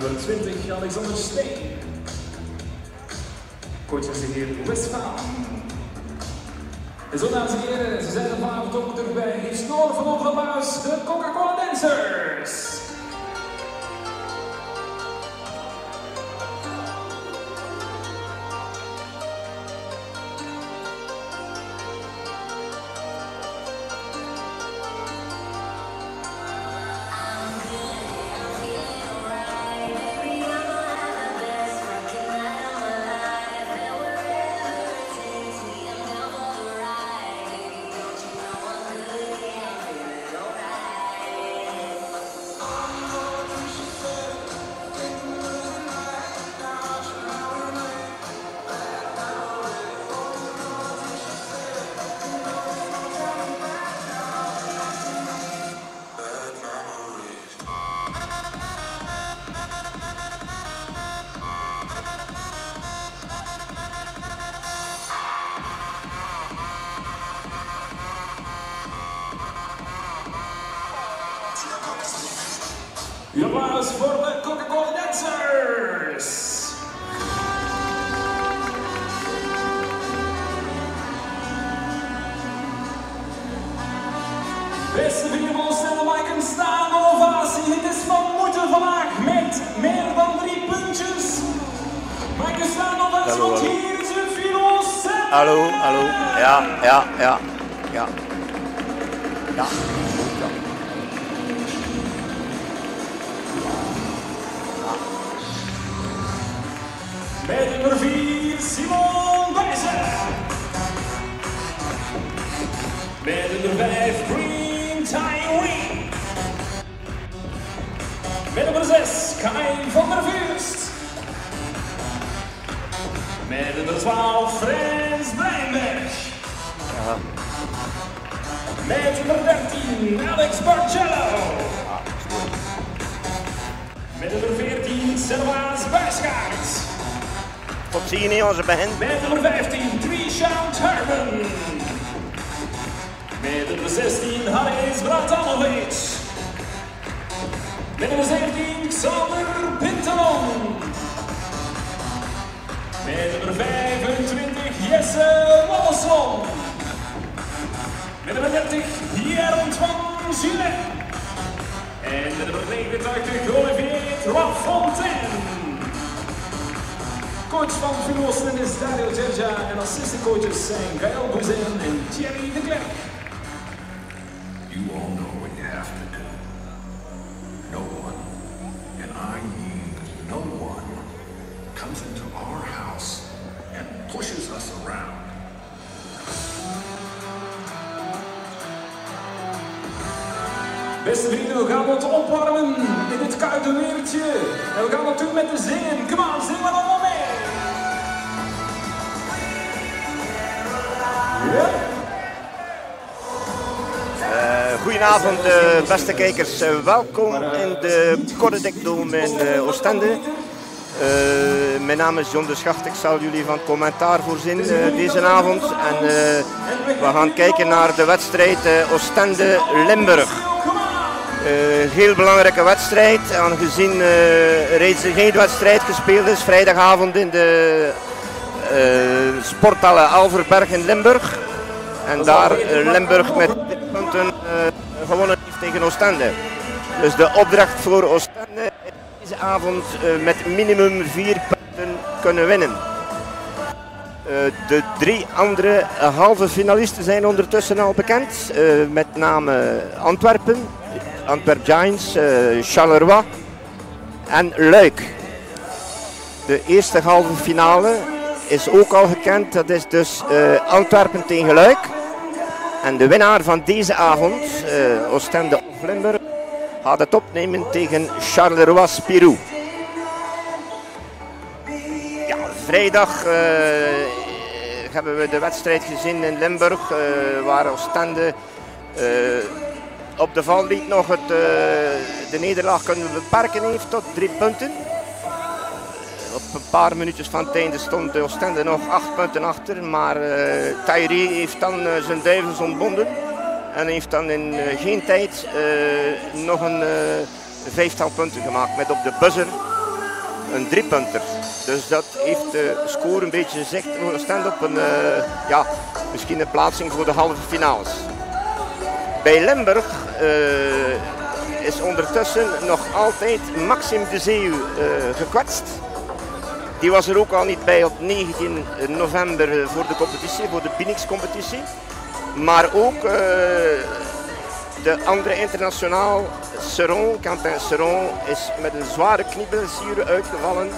nummer 20 Alexander Steen. Coach is de heer Westphal. En zo dames en heren, ze zijn er vanavond ook erbij. Heeft Snoor van Overbuis, de Coca-Cola Dancers. पहन kijkers. Eh, welkom in de Korredek Dome in eh, Oostende. Eh, mijn naam is John de Schacht. Ik zal jullie van commentaar voorzien deze avond. En we gaan kijken naar de wedstrijd Oostende-Limburg. Heel belangrijke wedstrijd, aangezien reeds geen wedstrijd gespeeld is vrijdagavond in de sporthalle Alverberg in Limburg. En daar Limburg met punten gewonnen tegen Oostende. Dus de opdracht voor Oostende is deze avond eh, met minimum vier punten kunnen winnen. Eh, de drie andere halve finalisten zijn ondertussen al bekend. Eh, met name Antwerpen, Antwerp Giants, Charleroi en Luik. De eerste halve finale is ook al gekend. Dat is dus Antwerpen tegen Luik. En de winnaar van deze avond, eh Oostende of Limburg, gaat het opnemen tegen Charleroi Spirou. Ja, vrijdag eh, hebben we de wedstrijd gezien in Limburg, eh, waar Oostende op de valliet nog het, de nederlaag kunnen beperken heeft tot drie punten. Een paar minuutjes van het stond de Oostende nog acht punten achter, maar eh Tyree heeft dan eh, zijn duivels ontbonden en heeft dan in eh, geen tijd nog een vijftal punten gemaakt met op de buzzer een driepunter. Dus dat heeft de score een beetje zicht stand op een, uh, ja, misschien een plaatsing voor de halve finales. Bij Limburg uh, is ondertussen nog altijd Maxim de Zeeuw uh, gekwetst. Die was er ook al niet bij op 19 november voor de competitie, voor de Pinix-competitie. Maar ook de andere internationaal, Seron, Quentin Seron, is met een zware knieblessure uitgevallen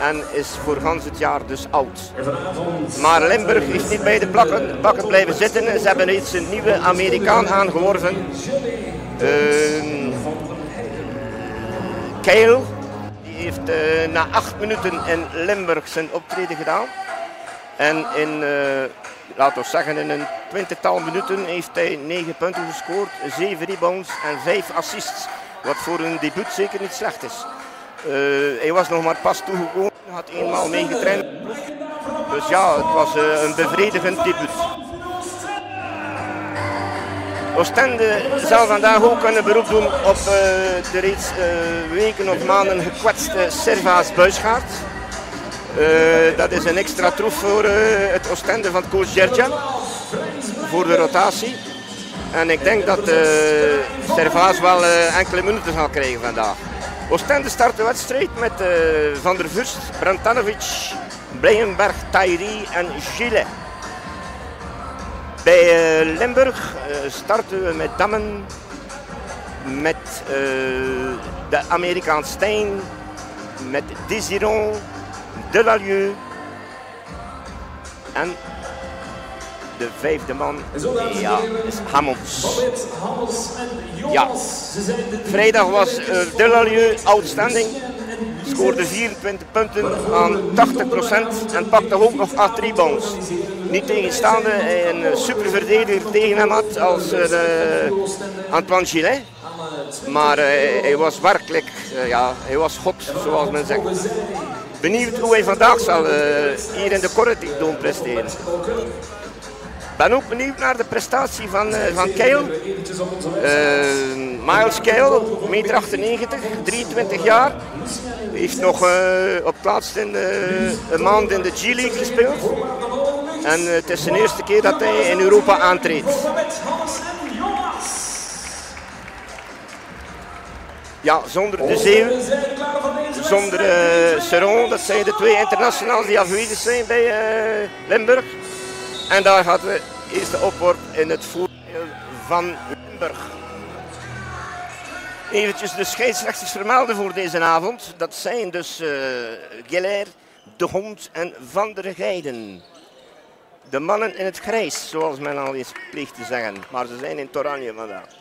en is voor gans het jaar dus oud. Maar Limburg is niet bij de plakken, bakken blijven zitten. Ze hebben reeds een nieuwe Amerikaan aangeworven. Uh, die heeft uh, na acht minuten in Limburg zijn optreden gedaan. En in, uh, laten we zeggen, in een twintigtal minuten heeft hij 9 punten gescoord, 7 rebounds en 5 assists. Wat voor een debuut zeker niet slecht is. Uh, hij was nog maar pas toegekomen, had eenmaal meegetraind. Dus ja, het was een bevredigend debuut. Oostende zal vandaag ook een beroep doen op uh, de reeds weken of maanden gekwetste Servaas Buisgaard. dat is een extra troef voor het Oostende van coach Gerjan voor de rotatie. En ik denk dat Servaas wel enkele minuten zal krijgen vandaag. Oostende start de wedstrijd met Van der Vurst, Brantanovic, Blijenberg, Tairi en Gilles. Bij Limburg starten we met Dammen, met de Amerikaan Stein, met Desiron, Delalieu en de vijfde man ja, is. Ja. Vrijdag was uh, Delalieu outstanding. Scoorde 24 punten aan 80% en pakte ook nog 8 rebounds. Niet tegenstaande hij een super verdediger tegen hem had als uh, Antoine Gillet. Maar uh, hij was werkelijk, ja, hij was god zoals men zegt. Benieuwd hoe hij vandaag zal hier in de Corretic Dome presteren ben ook benieuwd naar de prestatie van, uh, van Keil. Uh, Miles Keil, meter 98, 23 jaar. Heeft nog uh, op plaats in de, een maand in de G-League gespeeld. En het is zijn eerste keer dat hij in Europa aantreedt. Ja, zonder de Zeeuw, zonder Seron, dat zijn de twee internationals die afwezig zijn bij Limburg. En daar gaat de eerste opworp in het voordeel van Limburg. Eventjes de scheidsrechters vermelden voor deze avond. Dat zijn dus uh, Geller, De Hond en Van der Geiden. De mannen in het grijs, zoals men al eens pleegt te zeggen. Maar ze zijn in het oranje vandaag.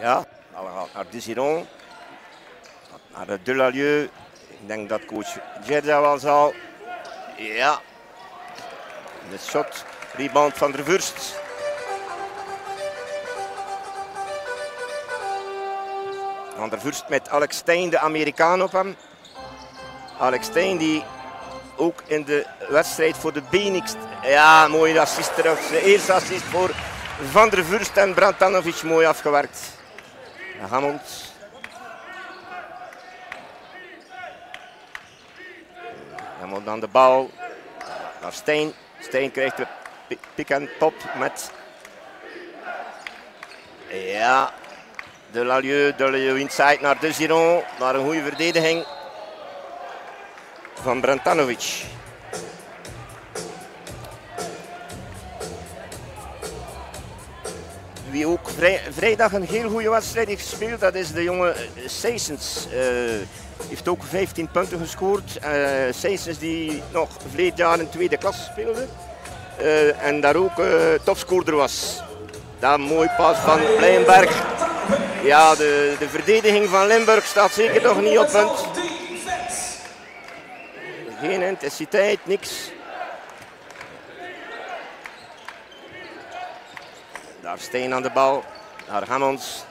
Ja, allemaal naar Desiron. Naar Delalieu. Ik denk dat coach Gerda wel zal ja. De shot, rebound van der Vurst. Van der Vurst met Alex Stein, de Amerikaan op hem. Alex Stein die ook in de wedstrijd voor de Benix. Ja, mooie assist terug. De eerste assist voor Van der Vurst en Brantanovic mooi afgewerkt. Hammond Dan de bal naar Steen. Steen krijgt de pick en pop met... Ja, de Lalieu, de Lalieu inside naar De Giron. Naar een goede verdediging van Brantanovic. Wie ook vrij, vrijdag een heel goede wedstrijd heeft gespeeld, dat is de jonge Seisens. Uh, heeft ook 15 punten gescoord. Uh, die nog verleden jaar in tweede klas speelde. Uh, en daar ook uh, topscorer was. Dat mooi pas van Blijenberg. Ja, de, de verdediging van Limburg staat zeker nog niet op punt. Geen intensiteit, niks. Daar Steen aan de bal. Naar Hammonds.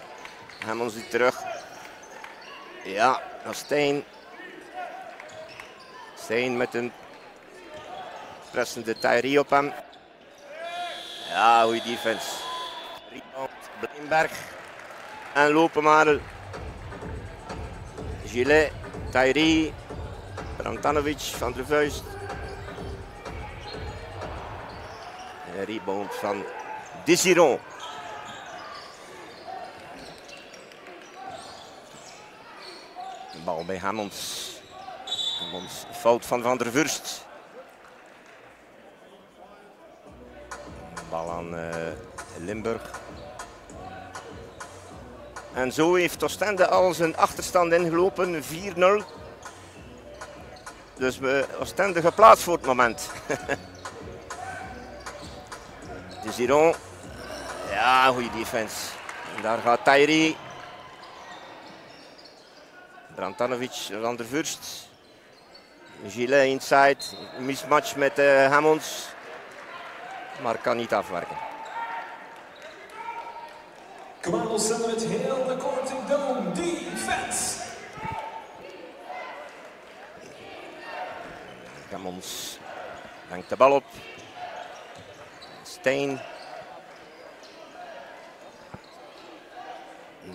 Hammonds die terug. Ja, naar Steen. Steen met een pressende Tyree op hem. Ja, goede defense. Rebound, Bleenberg. En lopen maar Gillet, Thairi, Brantanovic van de vuist. Rebound van Desiron. Bal bij Hammonds. Hammonds fout van Van der Vurst. Bal aan uh, Limburg. En zo heeft Oostende al zijn achterstand ingelopen, 4-0. Dus we Oostende geplaatst voor het moment. De Ziron. Ja, goede defense. En daar gaat Thairi. Brantanovic, van der Vurst. Gillet inside. Mismatch met uh, Hammonds. Maar kan niet afwerken. Center met heel de korting dome. Defense. Hammonds hangt de bal op. Steen.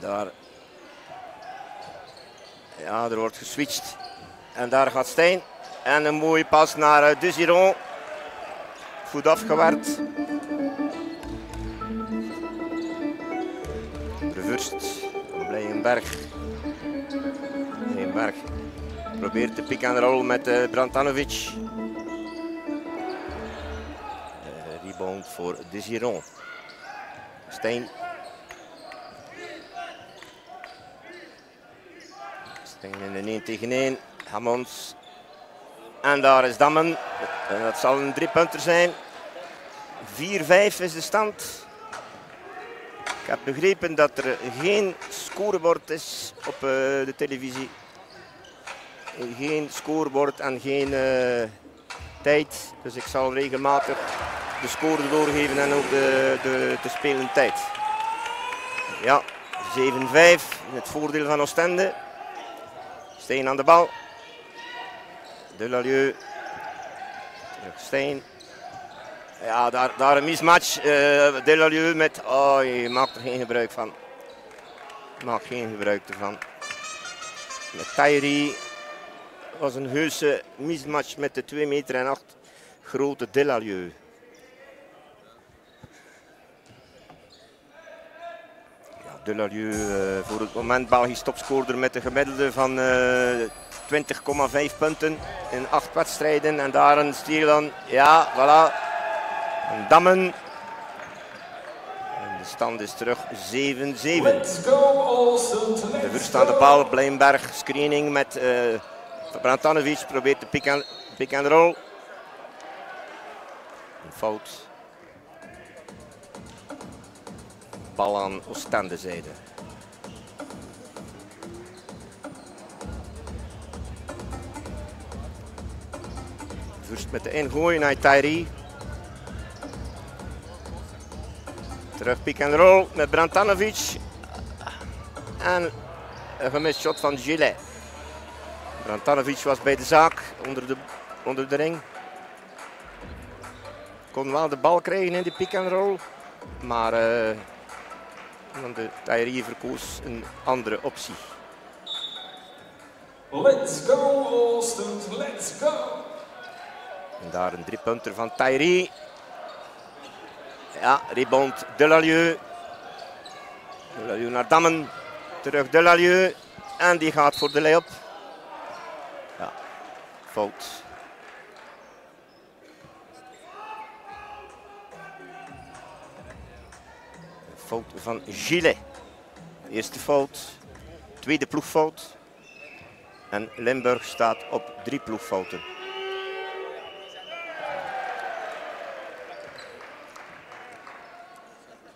Daar. Ja, er wordt geswitcht. En daar gaat Steen. En een mooie pas naar uh, Desiron. Goed afgewerkt. Revurst. Blijenberg. Blijenberg probeert de pick and roll met uh, Brantanovic. Uh, rebound voor Desiron. Steen. Steen in de 1 tegen 1. Hammonds. En daar is Dammen. En dat zal een driepunter zijn. 4-5 is de stand. Ik heb begrepen dat er geen scorebord is op uh, de televisie. Geen scorebord en geen uh, tijd. Dus ik zal regelmatig de score doorgeven en ook de, de, de spelen tijd. Ja, 7-5 in het voordeel van Oostende. Steen aan de bal. Delalieu. Terug Steen. Ja, daar, daar een mismatch. Uh, Delalieu met... Oh, je maakt er geen gebruik van. Maakt geen gebruik ervan. Met Thairi was een heuse mismatch met de 2 meter en 8 grote Delalieu. Delalieu uh, voor het moment Belgisch topscorer met een gemiddelde van uh, 20,5 punten in 8 wedstrijden. En daar een stier dan. Ja, voilà. En Dammen. En de stand is terug 7-7. De verstaande paal, Blijnberg, screening met uh, Brantanovic probeert de pick and, pick and roll. Een fout. Bal aan Oostende zijde. Vurst met de ingooi naar Thairi. Terug pick and roll met Brantanovic. En een gemist shot van Gillet. Brantanovic was bij de zaak onder de, onder de ring. Kon wel de bal krijgen in die pick and roll. Maar uh, de Thairi verkoos een andere optie. Let's go, Oostend, let's go! En daar een driepunter van Thairi. Ja, rebound Delalieu. Delalieu naar Dammen. Terug Delalieu. En die gaat voor de lay-up. Ja, fout. Fout van Gillet. Eerste fout. Tweede ploegfout. En Limburg staat op drie ploegfouten.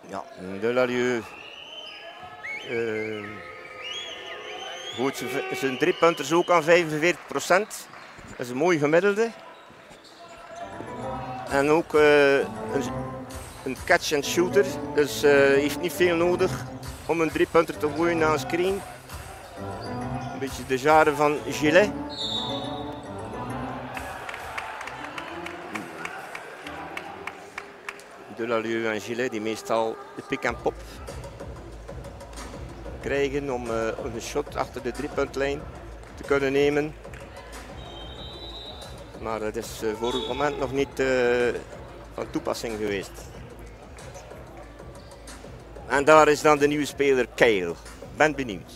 Ja, Delalieu. Uh, goed, zijn drie punten ook aan 45 procent. Dat is een mooi gemiddelde. En ook uh, een catch and shooter. Dus uh, heeft niet veel nodig om een drie punter te gooien na een screen. Een beetje de jaren van Gillet. Delalieu en Gillet die meestal de pick and pop krijgen om uh, een shot achter de driepuntlijn. te kunnen nemen. Maar dat is eh, voor het moment nog niet van toepassing geweest. En daar is dan de nieuwe speler Kale. Ben benieuwd.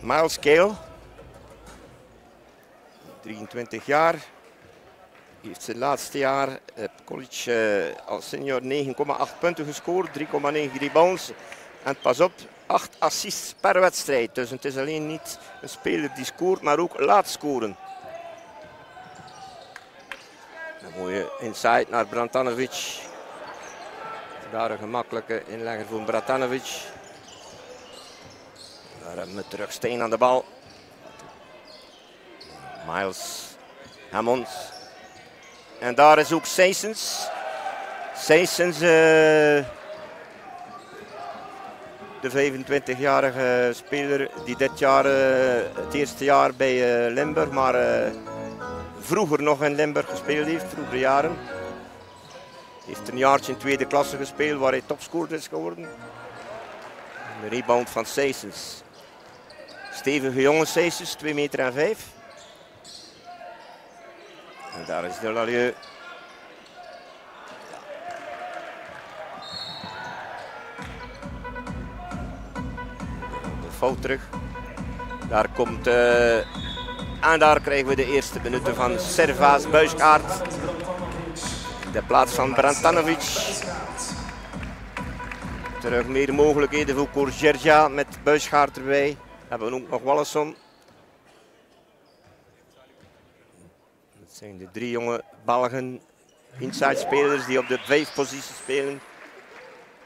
Miles Kale. 23 jaar. Heeft zijn laatste jaar op college uh, als senior 9,8 punten gescoord, 3,9 rebounds. En pas op, 8 assists per wedstrijd. Dus het is alleen niet een speler die scoort, maar ook laat scoren. Een mooie inside naar Brantanovic. Daar een gemakkelijke inlegger voor Bratanovic. Daar hebben we terug Steen aan de bal. Miles Hammond. En daar is ook Seisens. Seisens, uh, de 25-jarige speler die dit jaar uh, het eerste jaar bij uh, Limburg, maar vroeger nog in Limburg gespeeld heeft, vroegere jaren. Heeft een jaartje in tweede klasse gespeeld waar hij topscorer is geworden. De rebound van Seisens. Stevige jonge Seisens, 2 meter en 5. En daar is Delalieu. De fout terug. Daar komt... Uh, en daar krijgen we de eerste minuten van Servaas Buiskaart. De plaats van Brantanovic. Terug meer mogelijkheden voor Korgerja met Buisgaard erbij. Hebben we ook nog Wallison. Dat zijn de drie jonge Belgen inside spelers die op de vijf positie spelen.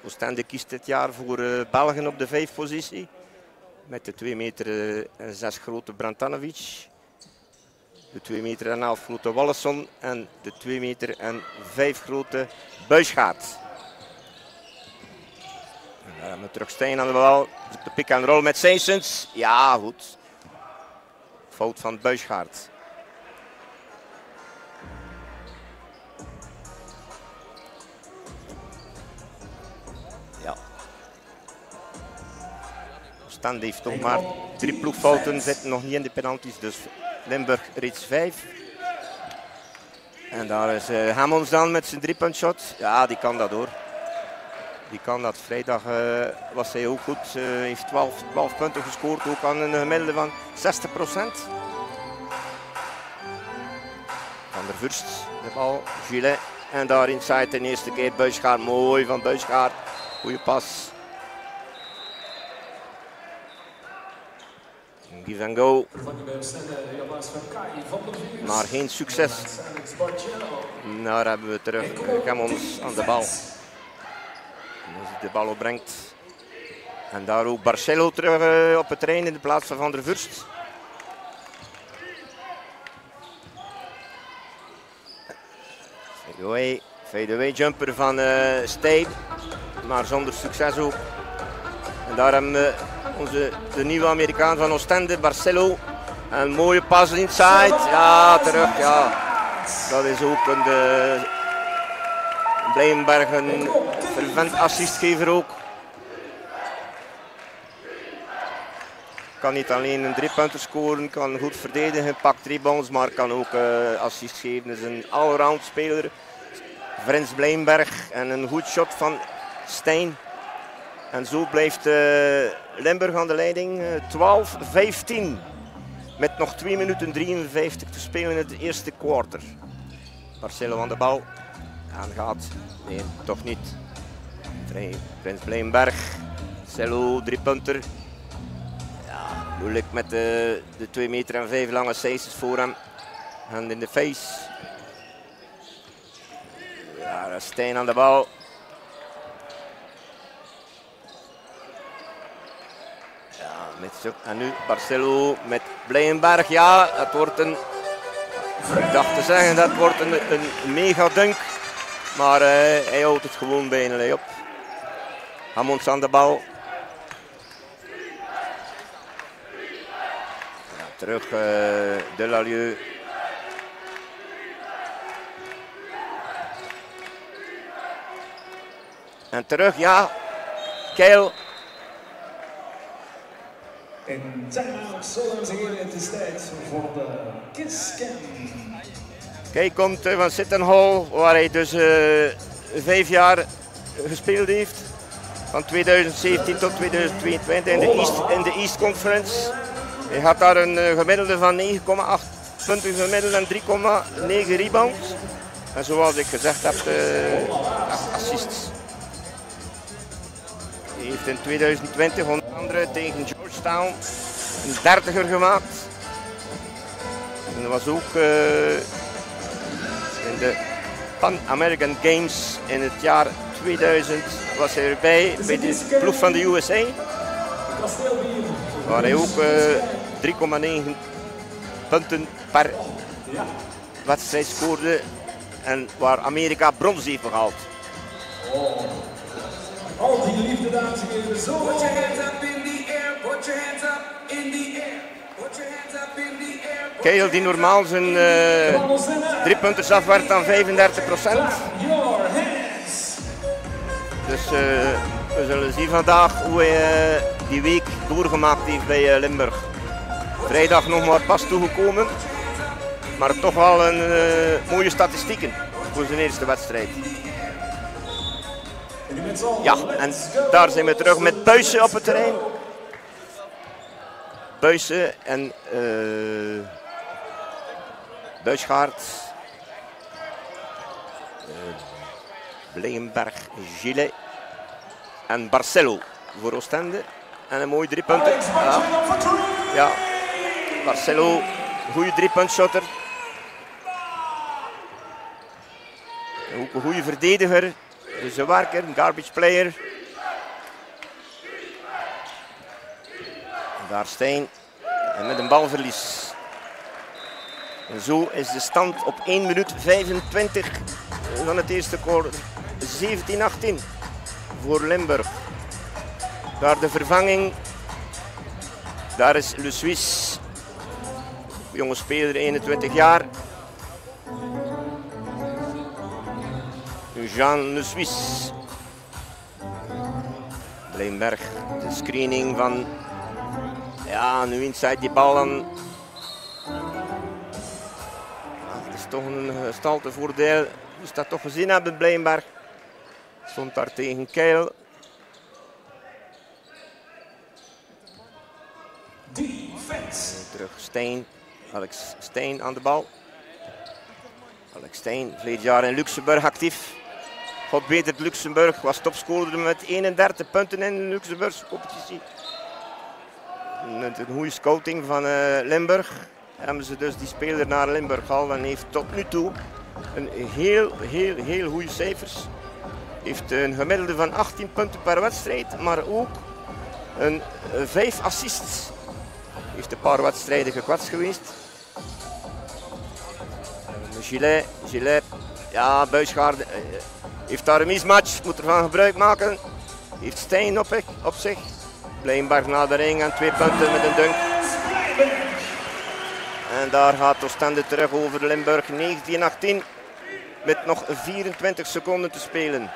Oostende kiest dit jaar voor uh, Belgen op de vijf positie. Met de 2 meter en 6 grote Brantanovic de 2 meter en 11 grote Wallison en de 2 meter en 5 grote Buisgaard. En daar hebben we terug Stijn aan de bal. De pick and roll met Seisens. Ja, goed. Fout van Buisgaard. Ja. Stand heeft toch maar drie ploegfouten, zitten nog niet in de penalties, dus Limburg reeds 5. En daar is uh, dan met zijn driepunt shot. Ja, die kan dat hoor. Die kan dat. Vrijdag uh, was hij ook goed. Uh, heeft 12, 12 punten gescoord. Ook aan een gemiddelde van 60 procent. Van der Vurst, de bal. Gilet. En daar inside de eerste keer Buisgaard. Mooi van Buisgaard. Goeie pas. Give and go. Maar geen succes. Daar hebben we terug Gammons aan de bal. Hij de bal opbrengt. En daar ook Barcelo terug uh, op het terrein in de plaats van Van der Vurst. Fadeaway jumper van uh. Maar zonder succes ook. Daar hebben we onze, de nieuwe Amerikaan van Oostende, Barcelo. Een mooie pas inside. Ja, terug. Ja. Dat is ook een de Blijnberg een fervent assistgever ook. Kan niet alleen een driepunter scoren, kan goed verdedigen, pakt rebounds, maar kan ook uh, assist geven. is een allround speler. Frans Blijnberg en een goed shot van Stijn. En zo blijft uh, Limburg aan de leiding 12-15. Eh, Met nog 2 minuten 53 te spelen in het eerste quarter. Marcelo aan de bal. Aangaat. Nee, toch niet. Prins Blijnberg. Cello, drie punter. Ja, moeilijk met de, de 2 meter en 5 lange seises voor hem. Hand in de face. Ja, Stijn aan de bal. En nu Barcelo met Blijenberg. Ja, het wordt een... Ik dacht te zeggen, dat wordt een, een mega dunk. Maar uh, hij houdt het gewoon bijna op. Hammonds aan de bal. Ja, terug uh, Delalieu. En terug, ja. Keil In time-out, zo dames en heren, het is tijd voor de kisscam. Kijk, komt van Sittenhall, waar hij dus eh, vijf jaar gespeeld heeft. Van 2017 tot 2022 in de East, in de East Conference. Hij had daar een eh, gemiddelde van 9,8 punten gemiddeld en 3,9 rebounds. En zoals ik gezegd heb, acht assists. Hij heeft in 2020 onder andere tegen Georgetown een dertiger gemaakt. En dat was ook eh, in de Pan American Games in het jaar 2000 was hij erbij bij de ploeg van de USA. Waar hij ook eh 3,9 punten per wedstrijd scoorde. En waar Amerika brons heeft behaald. Al die liefde, dames en heren, zo. Put your hands up in the air, put your hands up in the air. Put your hands up in the air. put Keil die normaal zijn eh de- drie punters afwerkt aan 35 procent. Clap your hands. Dus eh, we zullen zien vandaag hoe hij eh, die week doorgemaakt heeft bij eh, Limburg. Vrijdag nog maar pas toegekomen. Maar toch wel een mooie statistieken voor zijn eerste wedstrijd. Ja, en daar zijn we terug met Buissen op het terrein. Buissen en eh Buisgaard. eh Blijenberg, Gillet en Barcelo voor Oostende. En een mooi driepunter. Alex Ja, ja. Barcelo, goede driepuntshotter. Ook een goede verdediger. Dus een werker, een garbage player. Daar Stijn. En met een balverlies. En zo is de stand op 1 minuut 25 van het eerste quarter. 17-18 voor Limburg. Daar de vervanging. Daar is Le Suisse. Jonge speler, 21 jaar. Jean Le Suisse. Bleenberg, de screening van. Ja, nu inside die bal dan. Ja, het is toch een gestaltevoordeel. Dus dat toch gezien hebben, Bleenberg. Stond daar tegen Keil. Terug Steen. Alex Steen aan de bal. Alex Steen, verleden jaar in Luxemburg actief. Weet het, Luxemburg was topscorer met 31 punten in de Luxemburgse competitie. Met een goede scouting van eh, Limburg hebben ze dus die speler naar Limburg gehaald en heeft tot nu toe een heel, heel, heel goede cijfers. Heeft een gemiddelde van 18 punten per wedstrijd, maar ook een, eh, vijf assists. Heeft een paar wedstrijden gekwetst geweest. Eh, Gillet, Gillet, ja, Buisgaard eh, heeft daar een mismatch, moet ervan gebruik maken. Heeft Stijn op, op zich. Blijnbaar naar de ring en twee punten met een dunk. En daar gaat Oostende terug over Limburg 19-18 met nog 24 seconden te spelen.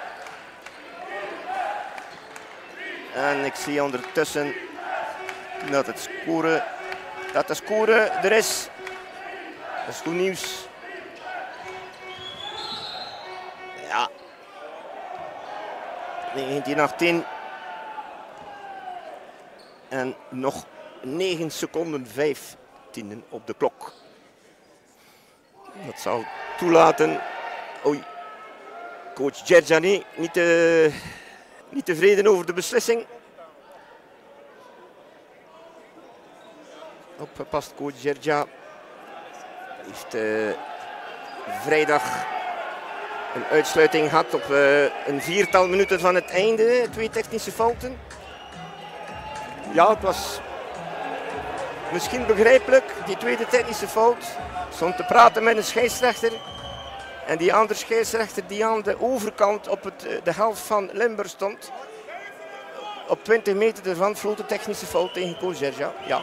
En ik zie ondertussen dat het scoren, dat de score er is. Dat is goed nieuws. 1918. En nog 9 seconden 5 tienden op de klok. Dat zal toelaten. Oei. Coach Gerjani niet, te, niet tevreden over de beslissing. Opgepast coach Gerja. Heeft eh, vrijdag een uitsluiting gehad op eh, een viertal minuten van het einde. Twee technische fouten. Ja, het was misschien begrijpelijk. Die tweede technische fout stond te praten met een scheidsrechter. En die andere scheidsrechter die aan de overkant op het, eh, de helft van Limburg stond. Op 20 meter ervan floot de technische fout tegen coach Gerja. Ja,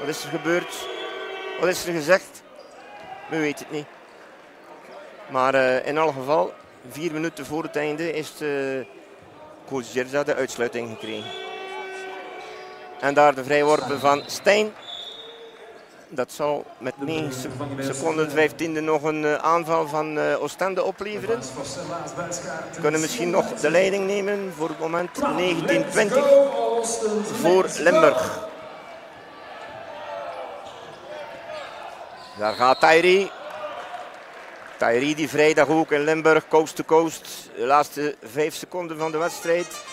wat is er gebeurd? Wat is er gezegd? We weten het niet. Maar eh, in alle geval, vier minuten voor het einde, heeft uh, coach Gerza de uitsluiting gekregen. En daar de vrijworpen van Stijn. Dat zal met 9 seconden 15e nog een uh, aanval van Oostende opleveren. We kunnen misschien nog de leiding nemen voor het moment 1920 voor Limburg. Daar gaat Tyree. Die vrijdag ook in Limburg, coast to coast. De laatste 5 seconden van de wedstrijd.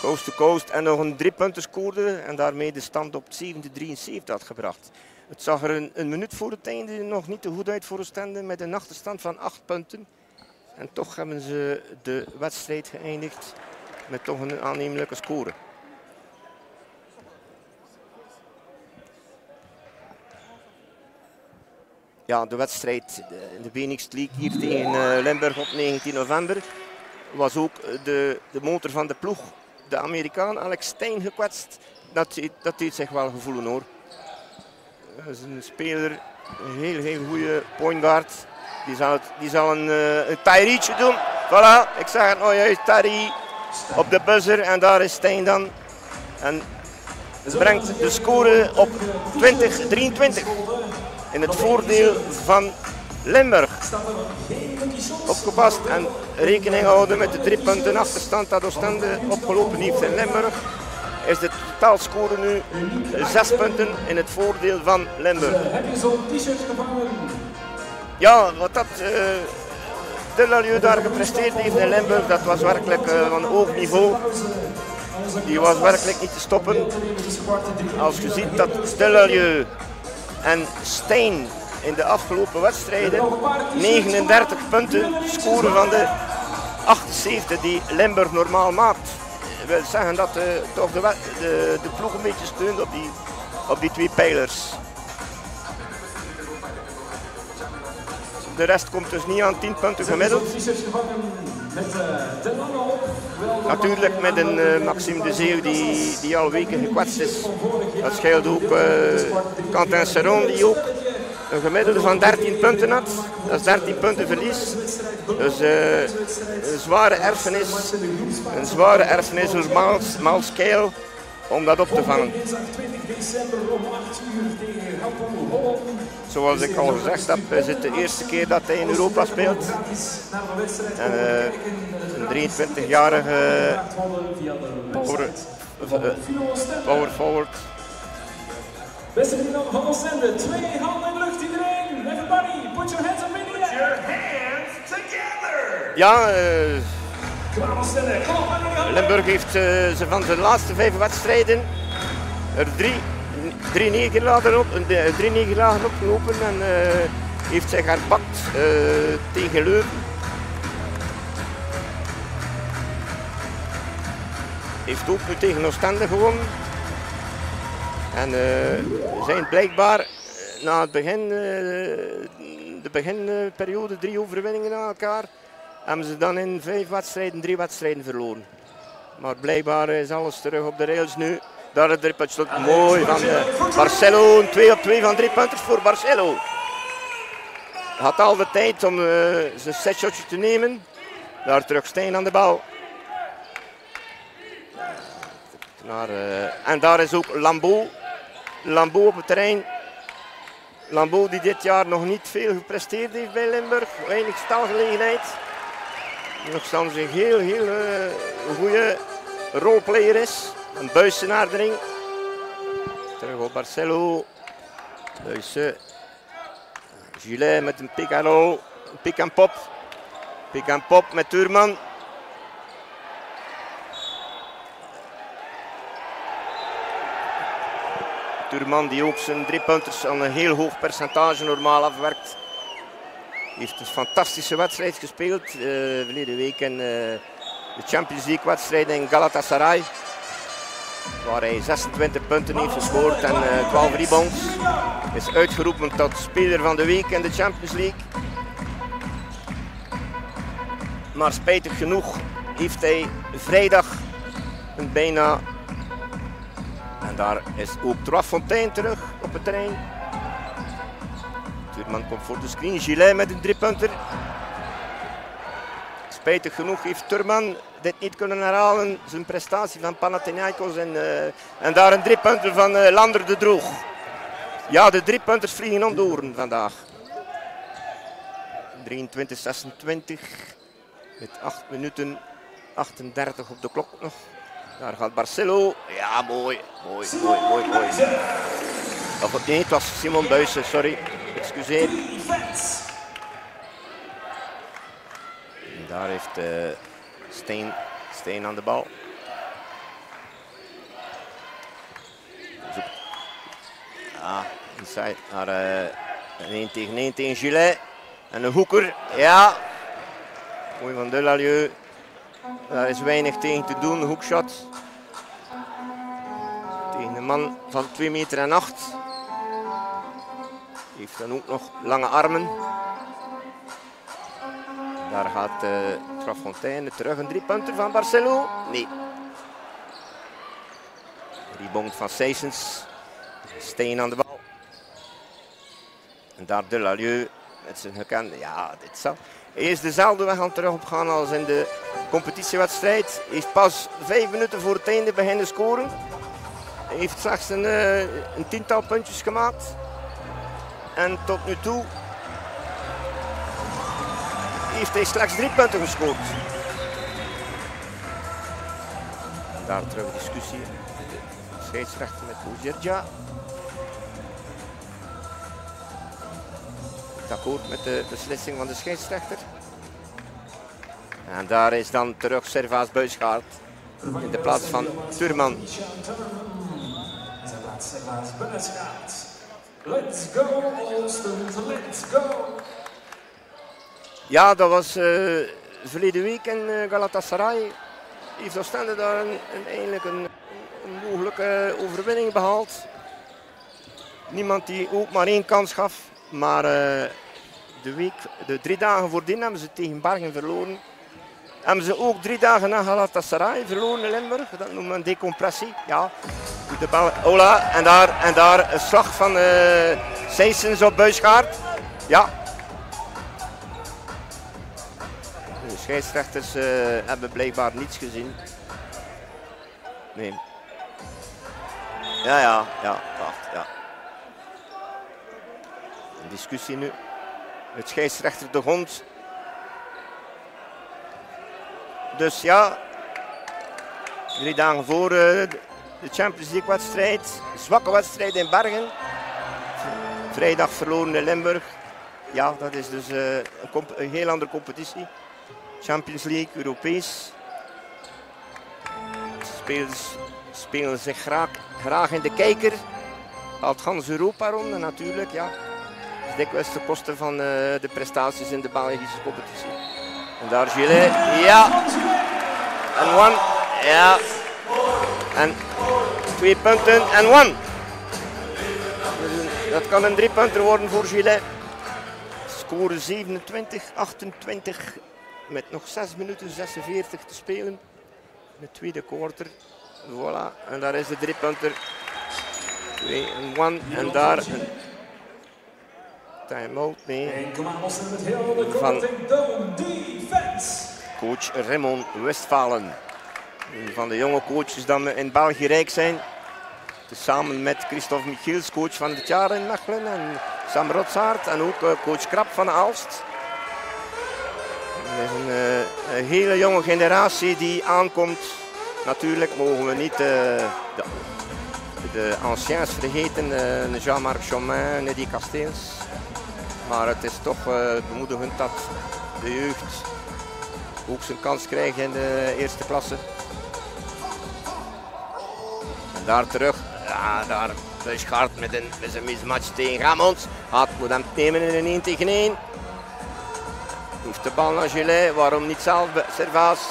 Coast to coast en nog een drie punten scoorde. En daarmee de stand op 7-73 had gebracht. Het zag er een, minuut voor het einde nog niet te goed uit voor Oostende met een achterstand van 8 punten. En toch hebben ze de wedstrijd geëindigd met toch een aannemelijke score. Ja, de wedstrijd in de Benix League hier tegen Limburg op 19 november was ook de, de motor van de ploeg, de Amerikaan Alex Stein, gekwetst. Dat, dat deed zich wel gevoelen hoor. Dat is een speler, een heel, heel goede point guard. Die zal, die zal een, een Tyrietje doen. Voilà, ik zeg het nou juist, Tari op de buzzer en daar is Stijn dan. En brengt de score op 20-23 in het voordeel van Limburg. Opgepast en rekening houden met de drie punten achterstand dat Oostende opgelopen heeft in Limburg is de totaalscore nu 6 punten in het voordeel van Limburg. Heb je zo'n t-shirt gevangen? Ja, wat dat uh, Delalieu daar gepresteerd heeft in Limburg, dat was werkelijk uh, van hoog niveau. Die was werkelijk niet te stoppen. Als je ziet dat Delalieu en Steen in de afgelopen wedstrijden 39 punten scoren van de 78 die Limburg normaal maakt wil zeggen dat toch de, de, de ploeg een beetje steunt op die, op die twee pijlers. De rest komt dus niet aan 10 punten gemiddeld. Natuurlijk met een uh, Maxime de Zeeuw die, die al weken gekwetst is. Dat scheelt ook uh, Quentin Serron die ook een gemiddelde van 13 punten had. Dat is 13 punten verlies. Dus uh, een zware erfenis, een zware erfenis voor Miles, Miles Kale om dat op te vangen. Zoals ik al gezegd heb, is het de eerste keer dat hij in Europa speelt. En, uh, een 23-jarige power, power forward Beste vrienden van Oostende, twee handen in de lucht iedereen. Everybody, put your hands up in the air. Put your hands together. Ja, uh, Limburg heeft uh, ze van zijn laatste vijf wedstrijden er drie, drie nederlagen op, drie nederlagen opgelopen en uh, heeft zich herpakt tegen Leuven. Heeft ook nu tegen Oostende gewonnen. En zijn blijkbaar eh, na het begin, de beginperiode drie overwinningen aan elkaar. Hebben ze dan in vijf wedstrijden drie wedstrijden verloren. Maar blijkbaar is alles terug op de rails nu. Daar het drie punten mooi van uh, Barcelo. 2 op 2 van drie punten voor Barcelo. Had al de tijd om uh, zijn setshotje te nemen. Daar terug Stijn aan de bal. Uh, en daar is ook Lambeau Lambeau op het terrein. Lambeau die dit jaar nog niet veel gepresteerd heeft bij Limburg. Weinig stalgelegenheid. Nog steeds een heel, heel uh, goede roleplayer is. Een erin. Terug op Barcelo. Buissen. Gilet met een. Een pick and pop. Pick and pop met Tuurman. Turman die ook zijn driepunters aan een heel hoog percentage normaal afwerkt. Heeft een fantastische wedstrijd gespeeld. Uh, verleden week in uh, de Champions League wedstrijd in Galatasaray. Waar hij 26 punten heeft gescoord en uh, 12 rebounds. Is uitgeroepen tot speler van de week in de Champions League. Maar spijtig genoeg heeft hij vrijdag een bijna en daar is ook Trois Fontaine terug op het terrein. Tuurman komt voor de screen. Gilet met een driepunter. Spijtig genoeg heeft Turman dit niet kunnen herhalen. Zijn prestatie van Panathinaikos en, uh, en daar een drie punten van uh, Lander de Droog. Ja, de drie punters vliegen om de oren vandaag. 23-26 met 8 minuten 38 op de klok nog. Daar gaat Barcelo. Ja, mooi, mooi, mooi, mooi, mooi. Of nee, het was Simon Buijsen, sorry. Excuseer. En daar heeft uh, Steen, Steen aan de bal. Ja, inside naar uh, een 1 tegen 1 tegen Gillet. En een hoeker, ja. Mooi van Delalieu. Daar is weinig tegen te doen, hoekshot. Tegen een man van 2 meter en 8. Heeft dan ook nog lange armen. Daar gaat uh, Trafontaine terug een driepunter van Barcelo. Nee. Rebound van Seysens. Steen aan de bal. En daar Delalieu met zijn gekende. Ja, dit zal. Hij is dezelfde weg aan terug opgaan als in de competitiewedstrijd. Hij heeft pas vijf minuten voor het einde beginnen scoren. Heeft slechts een, uh, een tiental puntjes gemaakt. En tot nu toe heeft hij slechts drie punten gescoord. Daar terug discussie. De scheidsrechter met Bouzerja. akkoord met de beslissing van de scheidsrechter. En daar is dan terug Servaas Buisgaard in de plaats van Turman. Let's go, let's go. Ja, dat was uh, verleden week in uh, Galatasaray. Heeft Oostende daar een, een, eigenlijk een, een mogelijke overwinning behaald. Niemand die ook maar één kans gaf. Maar de, week, de drie dagen voordien hebben ze tegen Bergen verloren. Hebben ze ook drie dagen na Galatasaray verloren in Limburg. Dat noemt men decompressie. Ja. De bal, Ola, en daar, en daar een slag van uh, op Buisgaard. Ja. De scheidsrechters uh, hebben blijkbaar niets gezien. Nee. Ja, ja, ja, wacht, ja. Een discussie nu. Het scheidsrechter de Hond. Dus ja, drie dagen voor uh, de Champions League wedstrijd. Zwakke wedstrijd in Bergen. Vrijdag verloren in Limburg. Ja, dat is dus uh, een, een, heel andere competitie. Champions League, Europees. Spelers spelen zich graag, graag in de kijker. Haalt gans Europa ronde natuurlijk, ja dikwijls ten koste van uh, de prestaties in de Belgische competitie. En daar Gillet, ja. En one, ja. En twee punten en one. Dat kan een drie punter worden voor Gillet. Score 27, 28 met nog 6 minuten 46 te spelen. In tweede quarter. Voilà, en daar is de drie punter. 2 en 1 en daar een time-out mee van coach Raymond Westfalen. Een van de jonge coaches die in België rijk zijn. Samen met Christophe Michiels, coach van het jaar in Mechelen. En Sam Rotsaert en ook eh, coach Krap van Aalst. Het is een, uh, een, hele jonge generatie die aankomt. Natuurlijk mogen we niet uh, de, de anciens vergeten. Jean-Marc Chomin, Neddy Casteels. Maar het is toch bemoedigend dat de jeugd ook zijn kans krijgt in de eerste klasse. En daar terug, ja, daar Buisgaard met, een, met zijn mismatch tegen Gamons. Had moet hem nemen in een 1 tegen 1. Hoeft de bal naar Gillet, waarom niet zelf Servaas?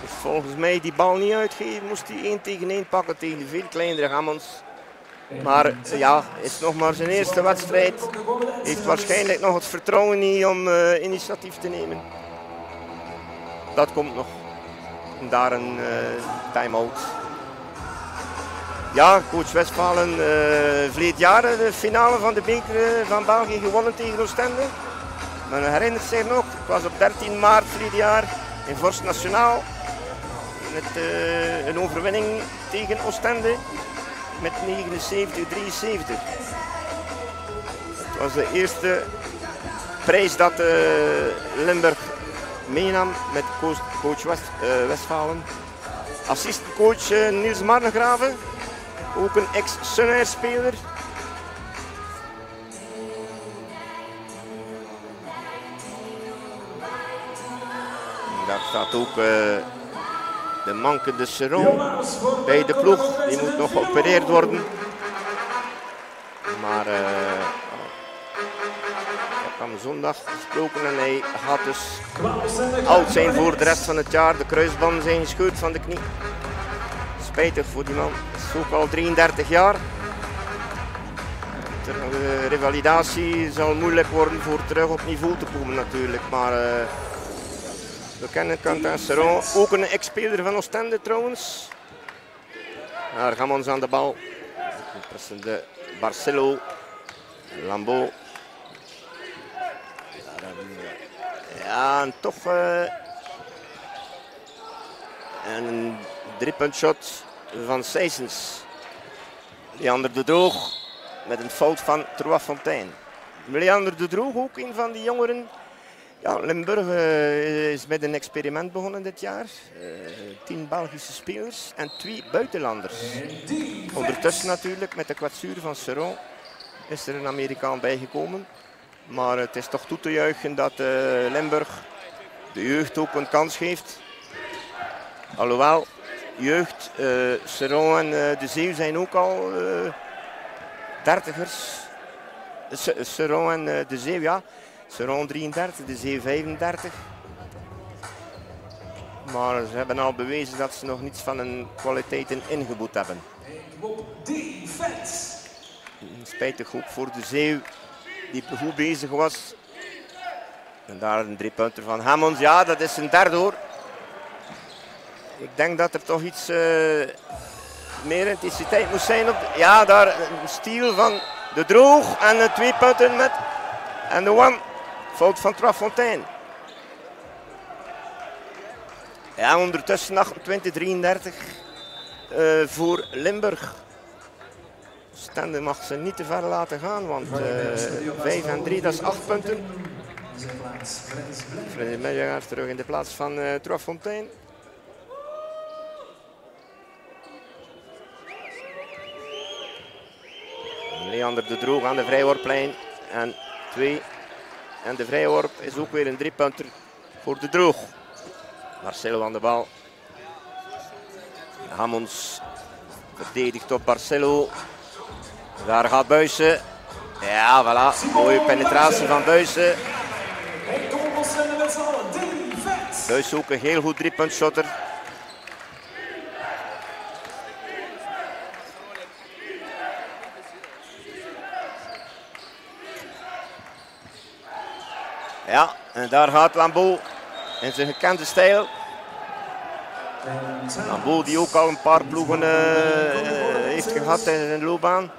Dus volgens mij die bal niet uitgeven, moest hij 1 tegen 1 pakken tegen de veel kleinere Gamons. Maar ja, is nog maar zijn eerste wedstrijd. Heeft waarschijnlijk nog het vertrouwen niet om uh, initiatief te nemen. Dat komt nog. En daar een uh, time-out. Ja, coach Westfalen uh, verleden jaar de finale van de beker van België gewonnen tegen Oostende. Men herinnert zich nog, was op 13 maart verleden jaar in Vorst Nationaal. Met eh, een overwinning tegen Oostende met 79-73. Het was de eerste prijs dat eh, Limburg meenam met coach, coach eh, Westfalen. Assistentcoach eh, Niels Marnegraven, ook een ex-Sunner speler. Daar staat ook de mankende voor bij de ploeg. Die moet nog geopereerd worden. Maar eh, dat kwam zondag gesproken en hij gaat dus oud zijn voor de rest van het jaar. De kruisbanden zijn gescheurd van de knie. Spijtig voor die man. Is ook al 33 jaar. De revalidatie zal moeilijk worden voor terug op niveau te komen natuurlijk. Maar eh, we kennen Quentin Seron, ook een ex-speler van Oostende trouwens. Daar gaan we ons aan de bal. De Barcelo, Lambeau. Ja, en toch eh, een driepuntshot van Seysens. Leander de Droog met een fout van Trois Fontaine. Leander de Droog ook een van die jongeren. Ja, Limburg eh, is met een experiment begonnen dit jaar. Eh, tien Belgische spelers en twee buitenlanders. Ondertussen natuurlijk met de kwetsuur van Seron is er een Amerikaan bijgekomen. Maar het is toch toe te juichen dat eh, Limburg de jeugd ook een kans geeft. Alhoewel, jeugd, Seron en De Zeeuw zijn ook al dertigers. Se- Seron en De Zeeuw, ja. Seron 33, De Zeeuw 35. Maar ze hebben al bewezen dat ze nog niets van hun kwaliteiten ingeboet hebben. Spijtig ook voor De Zeeuw, die goed bezig was. En daar een driepunter van Hammonds. Ja, dat is een derde hoor. Ik denk dat er toch iets eh, meer intensiteit moest zijn. Op de- ja, daar een stiel van de droog en eh, twee punten met. En de one. Fout van Trafontaine. Ja, ondertussen 28-33 eh, voor Limburg. Stende mag ze niet te ver laten gaan, want eh 5 en 3 dat is 8 punten. Freddy Mellegaard terug in de plaats van uh, Fontaine. Leander de Droog aan de vrijworplijn. En 2. En de vrijworp is ook weer een driepunter voor de Droog. Marcelo aan de bal. Hammonds verdedigt op Barcelo. Daar gaat Buisen. Ja, voilà. Mooie penetratie van Buisen. En kom ons zijn met z'n allen. Defense. Buis ook een heel goed driepuntshotter. Ja, en daar gaat Lambeau in zijn gekende stijl. Lambeau die ook al een paar ploegen eh, eh, heeft gehad in zijn loopbaan.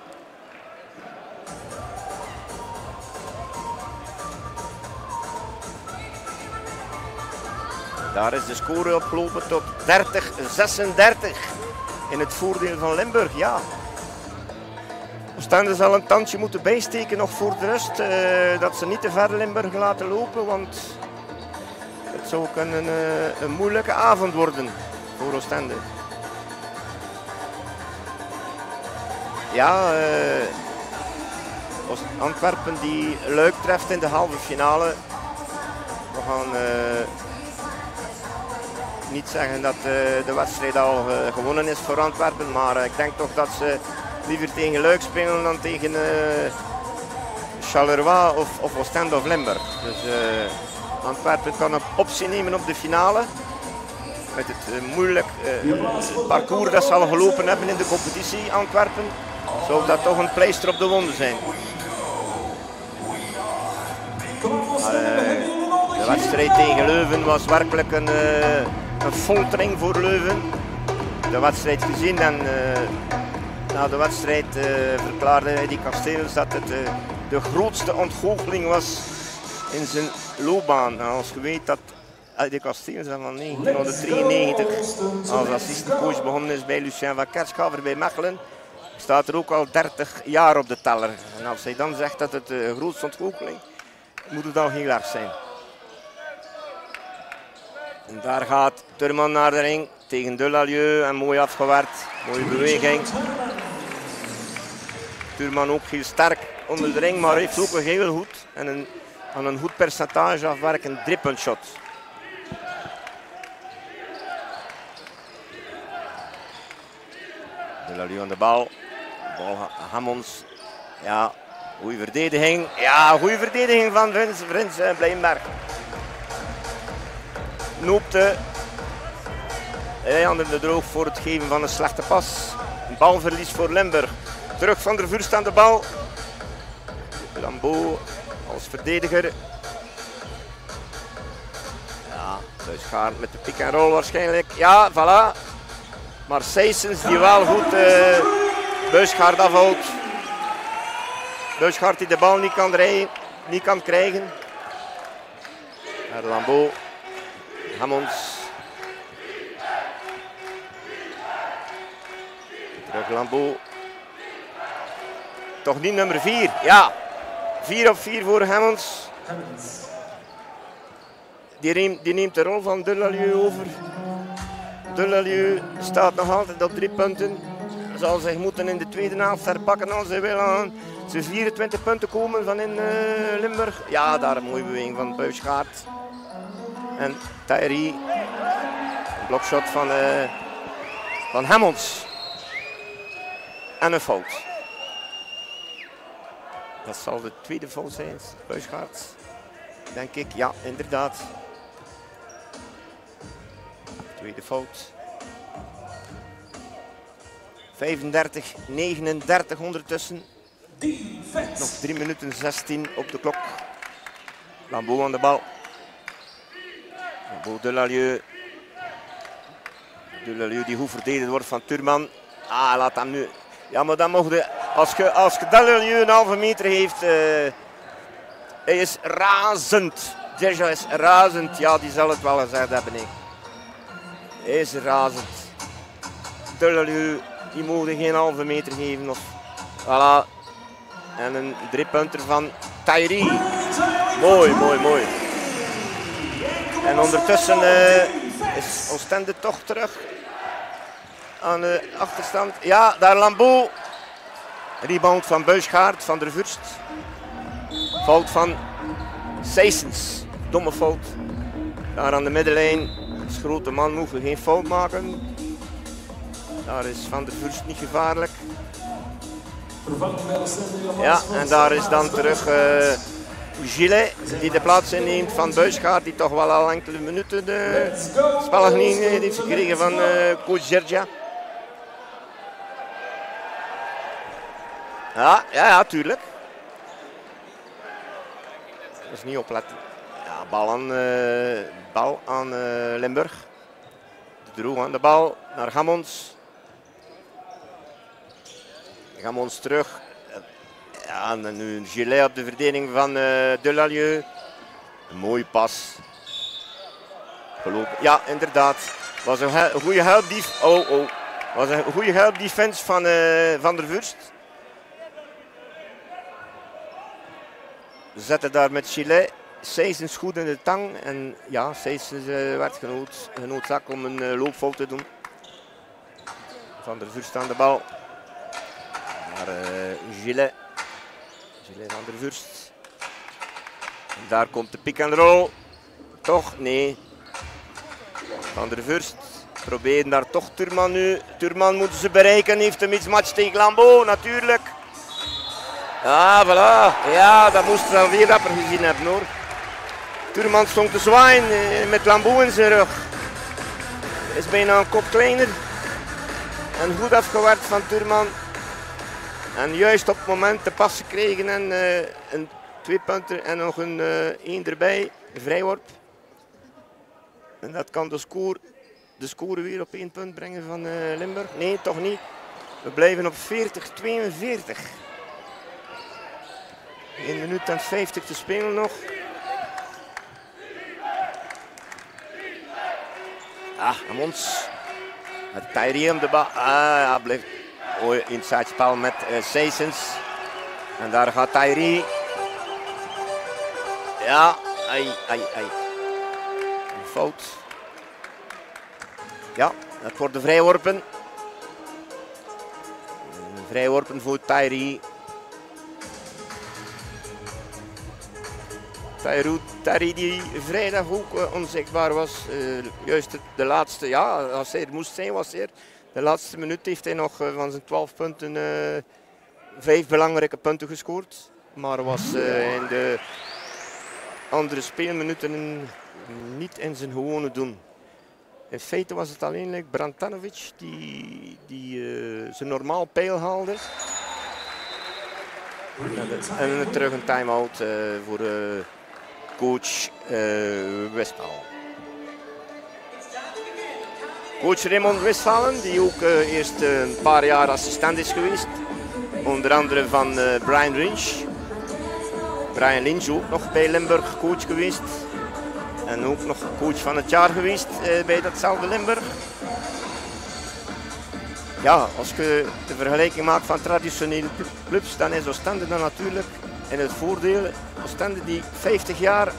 Daar is de score opgelopen tot 30-36 in het voordeel van Limburg. Ja. Oostende zal een tandje moeten bijsteken nog voor de rust. eh, dat ze niet te ver Limburg laten lopen, want het zou kunnen eh, een moeilijke avond worden voor Oostende. Ja, eh, Antwerpen die Luik treft in de halve finale. We gaan niet zeggen dat de wedstrijd al gewonnen is voor Antwerpen, maar ik denk toch dat ze liever tegen Luik spelen dan tegen eh, Charleroi of, of Oostende of Limburg. Dus eh, Antwerpen kan een optie nemen op de finale. Met het eh, moeilijk parcours dat ze al gelopen hebben in de competitie Antwerpen, zou dat toch een pleister op de wonden zijn. De wedstrijd tegen Leuven was werkelijk een, een foltering voor Leuven. De wedstrijd gezien en na de wedstrijd eh, verklaarde Eddie Kasteels dat het eh, de grootste ontgoocheling was in zijn loopbaan. En als je weet dat de Kasteel zijn van 1993 als assistentcoach begonnen is bij Lucien van Kerschaver bij Mechelen, staat er ook al 30 jaar op de teller. En als hij dan zegt dat het de grootste ontgoocheling, moet het dan heel erg zijn. En daar gaat Turman naar de ring tegen Delalieu en mooi afgewerkt. Mooie beweging. Turman ook heel sterk onder de ring, maar heeft ook een heel goed en een, aan een goed percentage afwerken driepunt shot. Delalieu aan de bal. Bal Hammons. Ja, goede verdediging. Ja, goede verdediging van Frins, Frins uh, Blijnberg. Noopte. Hij de droog voor het geven van een slechte pas. Een balverlies voor Limburg. Terug van der Vurst aan de bal. Lambeau als verdediger. Ja, Buisgaard met de pick en roll waarschijnlijk. Ja, voilà. Maar Seysens die wel goed uh, Buisgaard afhoudt. Buisgaard die de bal niet kan, rijden, niet kan krijgen. Naar Lambeau. Hammonds. Terug Lambeau. Toch niet nummer 4. Ja, 4 op 4 voor Hammonds. Die, neemt, die neemt de rol van Delalieu over. Delalieu staat nog altijd op drie punten. Zal zich moeten in de tweede helft herpakken als hij wil aan zijn 24 punten komen van in uh, Limburg. Ja, daar een mooie beweging van Buisgaard. En Thierry. Een blokshot van, uh, van. En een fout. Dat zal de tweede fout zijn, Buisgaard. Denk ik, ja, inderdaad. Tweede fout. 35, 39 ondertussen. Nog 3 minuten 16 op de klok. Lambeau aan de bal. Lambeau Delalieu. Delalieu die goed verdedigd wordt van Turman. Ah, laat hem nu. Ja, maar dan mocht je, als je, als je een halve meter heeft, uh, hij is razend. Deja is razend. Ja, die zal het wel gezegd hebben. Ik. Hij is razend. Delalieu, die mogen geen halve meter geven. Of, voilà. En een driepunter van Thierry. Mooi, mooi, mooi. En ondertussen uh, is Oostende toch terug aan de achterstand. Ja, daar Lambeau. Rebound van Buisgaard van der Vurst. Fout van Seysens. Domme fout. Daar aan de middenlijn. Als grote man mogen geen fout maken. Daar is Van der Vurst niet gevaarlijk. Ja, en daar is dan terug uh, Gillet, die de plaats inneemt van Buisgaard, die toch wel al enkele minuten de spelling heeft gekregen van uh, coach Gergia. Ja, ja, ja, tuurlijk. Is niet opletten. Ja, bal aan, uh, bal aan uh, Limburg. De droeg aan de bal naar Gammons. Gammons terug. Ja, en nu een gilet op de verdediging van uh, Delalieu. Een mooie pas. Ja, inderdaad. Was een goede help Oh, oh. Was een goede help defense van Van der Vurst. Zetten daar met Gilet Seysens goed in de tang. En ja, Seysens uh, werd genood, genoodzaakt om een uh, loopfout te doen. Van der Vurst aan de bal. Naar uh, Gilet. Gilet van der Vurst. En daar komt de pick and roll. Toch? Nee. Van der Vurst. Proberen daar toch Turman nu. Turman moeten ze bereiken. Heeft een mismatch tegen Lambeau natuurlijk. Ja, voilà. Ja, dat moest wel weer rapper gezien hebben hoor. Turman stond te zwaaien eh, met Lambeau in zijn rug. Is bijna een kop kleiner. En goed afgewerkt van Turman. En juist op het moment de pas gekregen en uh, een twee punten en nog een uh, één erbij, vrijworp. En dat kan de score, de score weer op één punt brengen van Limburg. Nee, toch niet. We blijven op 40-42. 1 minuut en 50 te spelen nog. Ah, Amons. Tyriem de bal. Ah, blijft inside spel met uh, En daar gaat Tyree. Ja, ai, ai, ai. Een fout. Ja, het wordt de vrijworpen. Vrijworpen voor Tyree. Tyree die vrijdag ook uh, onzichtbaar was. Uh, juist de, laatste, ja, als hij er moest zijn was hij er. De laatste minuut heeft hij nog uh, van zijn 12 punten vijf belangrijke punten gescoord. Maar was in de andere speelminuten niet in zijn gewone doen. In feite was het alleen Brantanovic die, die zijn normaal pijl haalde. En terug een time-out voor coach uh, Westphal. Coach Raymond Westphalen, die ook uh, eerst uh, een paar jaar assistent is geweest. Onder andere van Brian Lynch. Brian Lynch ook nog bij Limburg coach geweest. En ook nog coach van het jaar geweest bij datzelfde Limburg. Ja, als je de vergelijking maakt van traditionele clubs, dan is Oostende dan natuurlijk in het voordeel. Oostende die 50 jaar,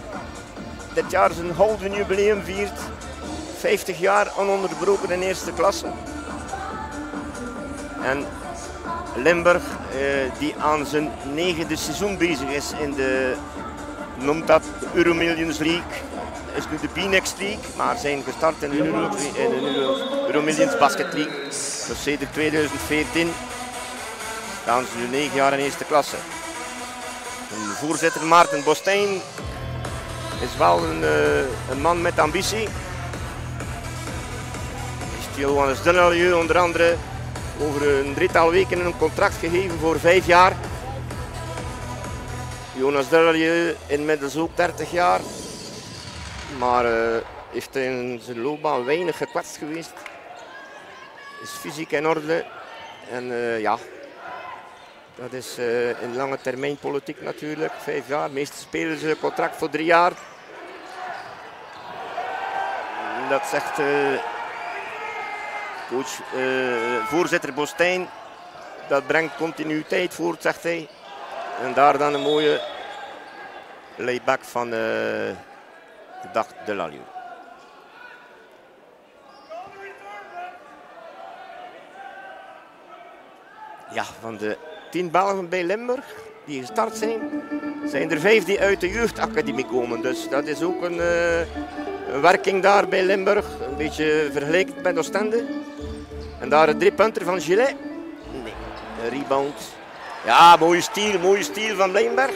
dit jaar zijn gouden jubileum viert. 50 jaar ononderbroken in eerste klasse. En Limburg, eh, die aan zijn negende seizoen bezig is in de, noemt dat Euromillions League. Is nu de B-Next League, maar zijn gestart in de, Euro, in de Euromillions Basket League. Dus sinds 2014 staan ze nu 9 jaar in eerste klasse. Voorzitter Maarten Bostijn is wel een, uh, een man met ambitie. Johannes Dunnelieu onder andere over een drietal weken een contract gegeven voor vijf jaar. Jonas Dunnelieu inmiddels ook 30 jaar. Maar uh, heeft in zijn loopbaan weinig gekwetst geweest. Is fysiek in orde. En uh, ja, dat is uh, in lange termijn politiek natuurlijk. Vijf jaar. De meeste spelen ze een contract voor drie jaar. Dat zegt uh, coach, uh, voorzitter Bostijn. Dat brengt continuïteit voort, zegt hij. En daar dan een mooie layback van dag de Lalio. Ja, van de tien Belgen bij Limburg die gestart zijn, zijn er vijf die uit de jeugdacademie komen. Dus dat is ook een, een werking daar bij Limburg. Een beetje vergelijkend met Oostende. En daar drie punter van Gilet. Nee, een rebound. Ja, mooie stiel, mooie stiel van Limburg.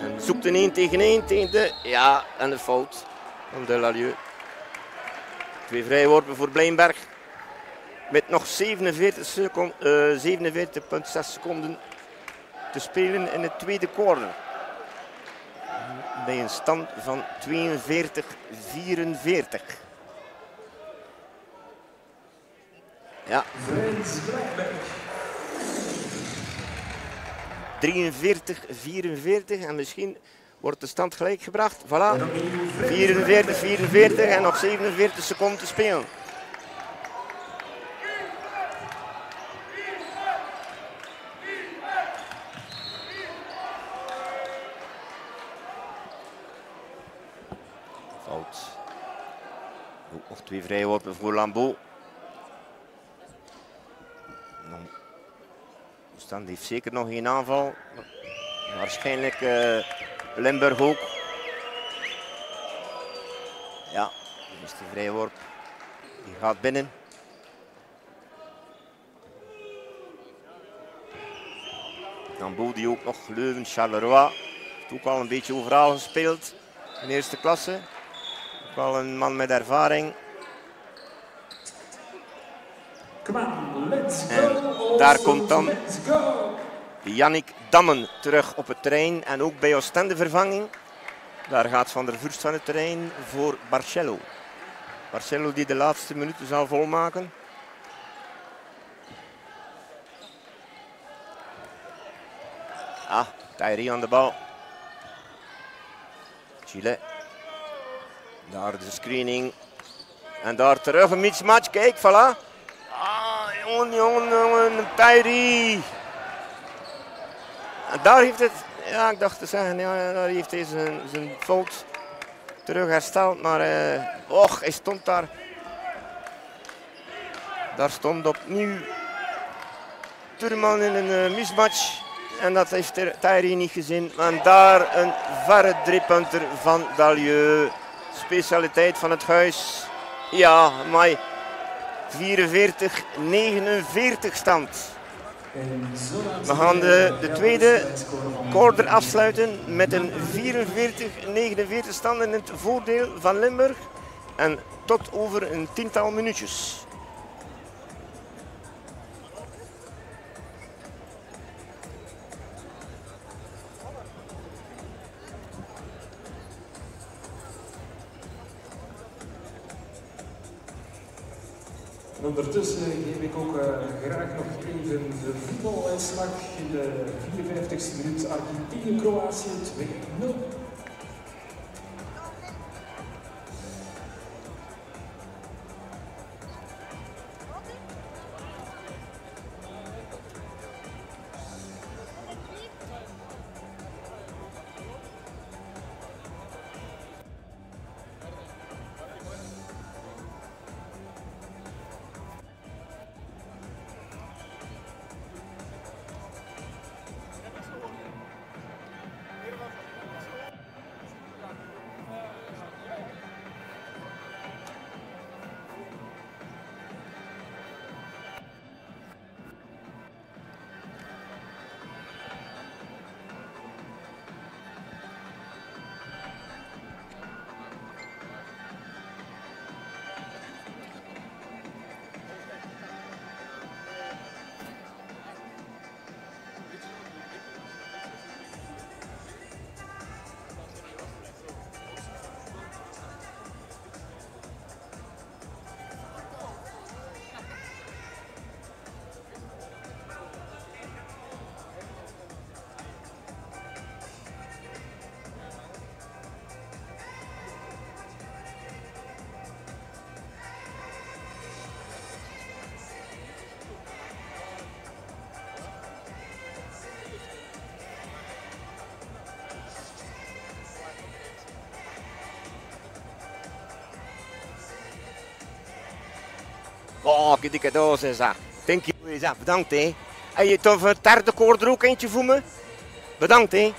En zoekt een 1 tegen 1 tegen de... Ja, en de fout van de Lalieu. Twee vrijworpen voor Blijnberg. Met nog 47,6 seconden, 47 seconden te spelen in het tweede corner. Bij een stand van 42-44. 'Ja. 43-44 en misschien wordt de stand gelijk gebracht. Voilà. 44-44 en nog 47 seconden te spelen. Fout. Ook nog twee vrijworpen voor Lambeau. Stand heeft zeker nog geen aanval. Waarschijnlijk uh, Limburg ook. Ja, de vrijworp. Die gaat binnen. Nambo die ook nog Leuven, Charleroi. Heeft ook al een beetje overal gespeeld in eerste klasse. Wel een man met ervaring. En daar komt dan Yannick Dammen terug op het terrein en ook bij Oostende vervanging. Daar gaat Van der Vurst van het terrein voor Barcello. Barcello die de laatste minuten zal volmaken. Ah, Tyree aan de bal. Chile. Daar de screening En daar terug een mismatch. Kijk, voilà. Ah, jongen, jongen, jongen. En daar heeft het... Ja, ik dacht te zeggen, ja, daar heeft hij zijn, zijn terug hersteld. Maar, uh, och, hij stond daar. Daar stond opnieuw Turman in een uh, mismatch. En dat heeft Tyree niet gezien. En daar een verre driepunter van Dalieu. Specialiteit van het huis. Ja, maar 44-49 stand. We gaan de, de tweede quarter afsluiten met een 44-49 stand in het voordeel van Limburg. En tot over een tiental minuutjes. En ondertussen geef ik ook uh, graag nog even de voetbaluitslag in de 54e minuut Argentinië-Kroatië 2-0. Oh, que dikke doos is dat. Thank you. Bedankt, hè. En je toch een derde koord er ook eentje voor me? Bedankt, hè.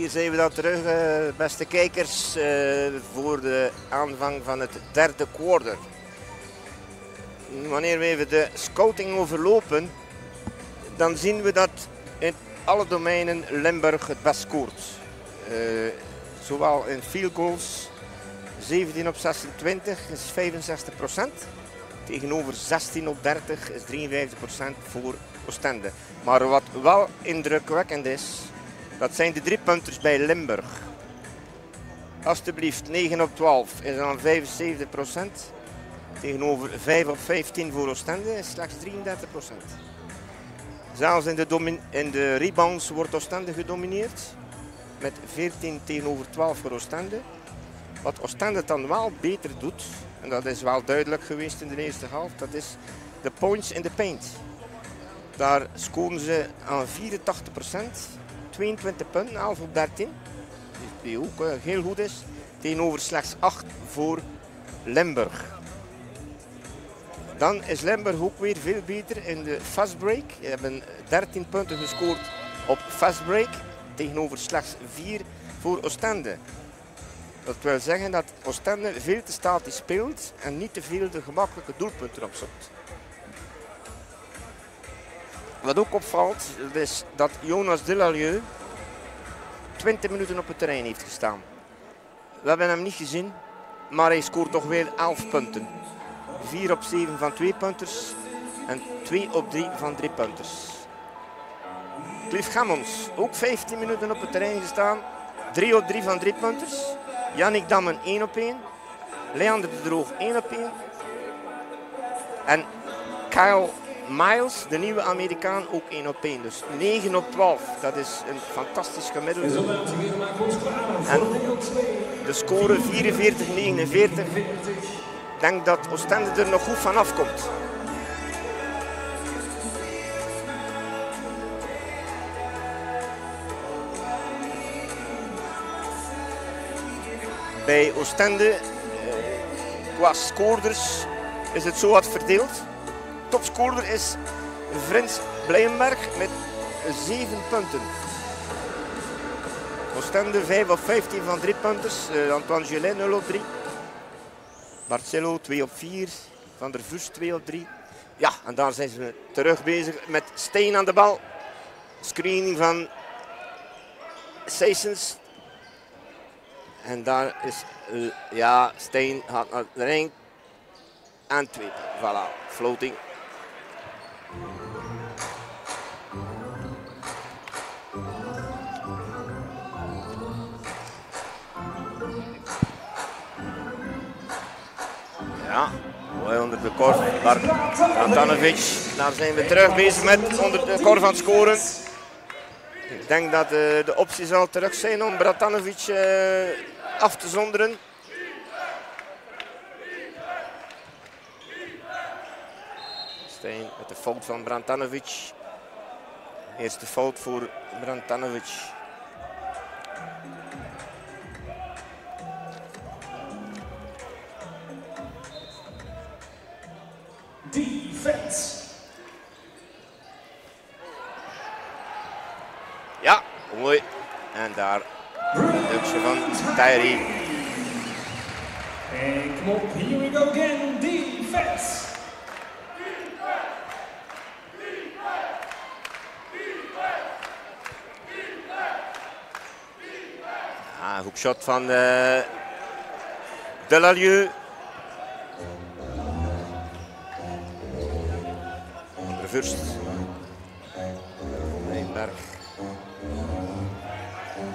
Hier zijn we dan terug, eh, beste kijkers, eh, voor de aanvang van het derde quarter. Wanneer we even de scouting overlopen, dan zien we dat in alle domeinen Limburg het best scoort. Eh, zowel in field goals, 17 op 26 is 65% Tegenover 16 op 30 is 53% voor Oostende. Maar wat wel indrukwekkend is, dat zijn de drie punters bij Limburg. Alsjeblieft, 9 op 12 is dan 75% Tegenover 5 op 15 voor Oostende is slechts 33 procent. Zelfs in de, in de rebounds wordt Oostende gedomineerd. Met 14 tegenover 12 voor Oostende. Wat Oostende dan wel beter doet, en dat is wel duidelijk geweest in de eerste helft, dat is de points in the paint. Daar scoren ze aan 84 22 punten, 11 op 13. Die ook heel goed is. Tegenover slechts 8 voor Limburg. Dan is Limburg ook weer veel beter in de fast break. Ze hebben 13 punten gescoord op fast break. Tegenover slechts 4 voor Oostende. Dat wil zeggen dat Oostende veel te statisch speelt en niet te veel de gemakkelijke doelpunten opzoekt. Wat ook opvalt, is dat Jonas Delalieu 20 minuten op het terrein heeft gestaan. We hebben hem niet gezien, maar hij scoort toch weer 11 punten. 4 op 7 van 2 punters en 2 op 3 van 3 punters. Cliff Gammons, ook 15 minuten op het terrein gestaan. 3 op 3 van 3 punters. Yannick Dammen 1 op 1. Leander de Droog 1 op 1. En Kyle Miles, de nieuwe Amerikaan, ook 1 op 1. Dus 9 op 12. Dat is een fantastisch gemiddelde. en heren maken we ons klaar En voor deel 2. De score 44-49. Ik denk dat Oostende er nog goed van afkomt. Bij Oostende, eh, qua scoorders, is het zo wat verdeeld. Topscorer is Frans Blijenberg met 7 punten. Oostende 5 op 15 van 3 punters. Eh, Antoine Gelin 0 op 3. Marcelo 2 op 4. Van der Vus 2 op 3. Ja, en daar zijn ze terug bezig met Steen aan de bal. Screening van Seysens. En daar is, eh, ja, Steen gaat naar de ring. En 2. Voilà, floating. Ja, mooi onder de korf. Bart Antanovic. Daar zijn we terug bezig met onder de korf aan het scoren. Ik denk dat eh, de optie zal terug zijn om Bratanovic eh, af te zonderen. Stijn met de fout van Brantanovic. Eerste fout voor Brantanovic. Defense. Ja, mooi. En daar een duwtje van Tyree. En kom op, here we go again. Defense. Een hoekshot van uh, Delalieu. Reverst. Leenberg.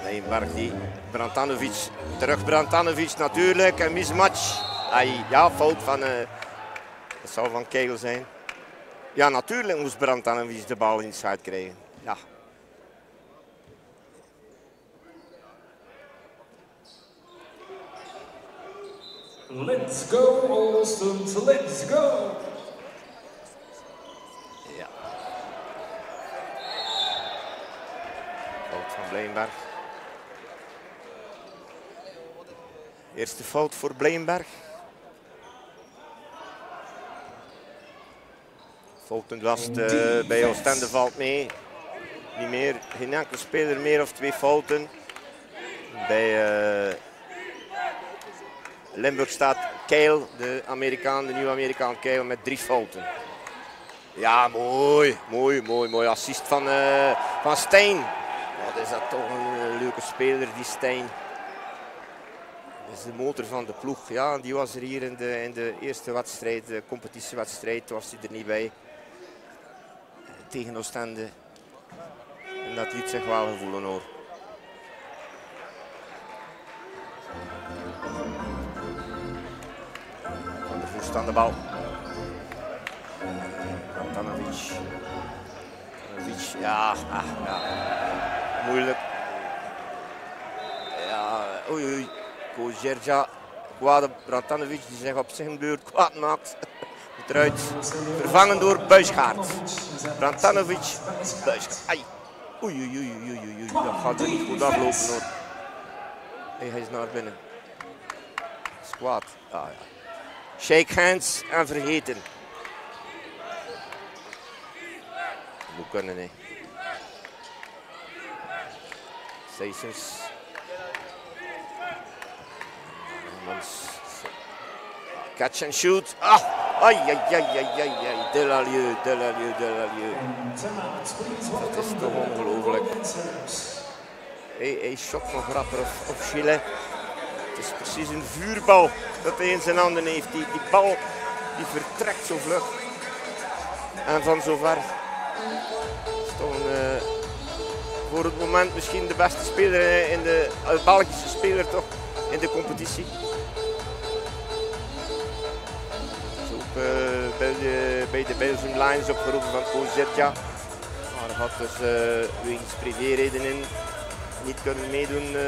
Leenberg die Brantanovic. Terug Brantanovic natuurlijk. Een mismatch. Ai, ja, fout van... Uh, dat zou van Kegel zijn. Ja, natuurlijk moest Brantanovic de bal in schuit krijgen. Ja. Let's go, Olstens. Let's go. Ja. Fout van Bleenberg. Eerste fout voor Bleenberg. Foutenlast uh, bij Oostende valt mee. Niet meer, geen enkele speler meer of twee fouten. Bij uh, Limburg staat Keil, de Amerikaan, de nieuwe Amerikaan Keil met drie fouten. Ja, mooi, mooi, mooi, mooi assist van, uh, van Stijn. Is dat toch een leuke speler, die Stijn. Dat is de motor van de ploeg. Ja, die was er hier in de, in de eerste wedstrijd, de competitiewedstrijd, was hij er niet bij. Tegen Oostende. En dat liet zich wel gevoelen hoor. Rust aan de bal. Antanovic. Antanovic, ja, ah, ja. Moeilijk. Ja, oei oei. Kojerja, kwade Brantanovic die zich op zijn beurt kwaad maakt. Eruit. Vervangen door Buisgaard. Brantanovic, Buisgaard. Ai. Oei oei oei oei oei. Dat gaat er niet goed aflopen hoor. Hij is naar binnen. Squat. Ah, ja. Shake hands en vergeten. Moet kunnen, hè. Mans. Catch and shoot. Ah! Ai, ai, ai, ai, ai, ai. Delalieu, Delalieu, Delalieu. Dat is toch ongelooflijk. Hij, hij shot nog rapper of, Chile. Het is precies een vuurbal dat hij in zijn handen heeft. Die, die bal die vertrekt zo vlug. En van zo voor het moment misschien de beste speler eh, in de uh, Belgische speler toch in de competitie. Is ook eh, bij, de, bij de Belgian Lions opgeroepen van Kozetja. Maar hij had dus uh, wegens privéredenen niet kunnen meedoen uh,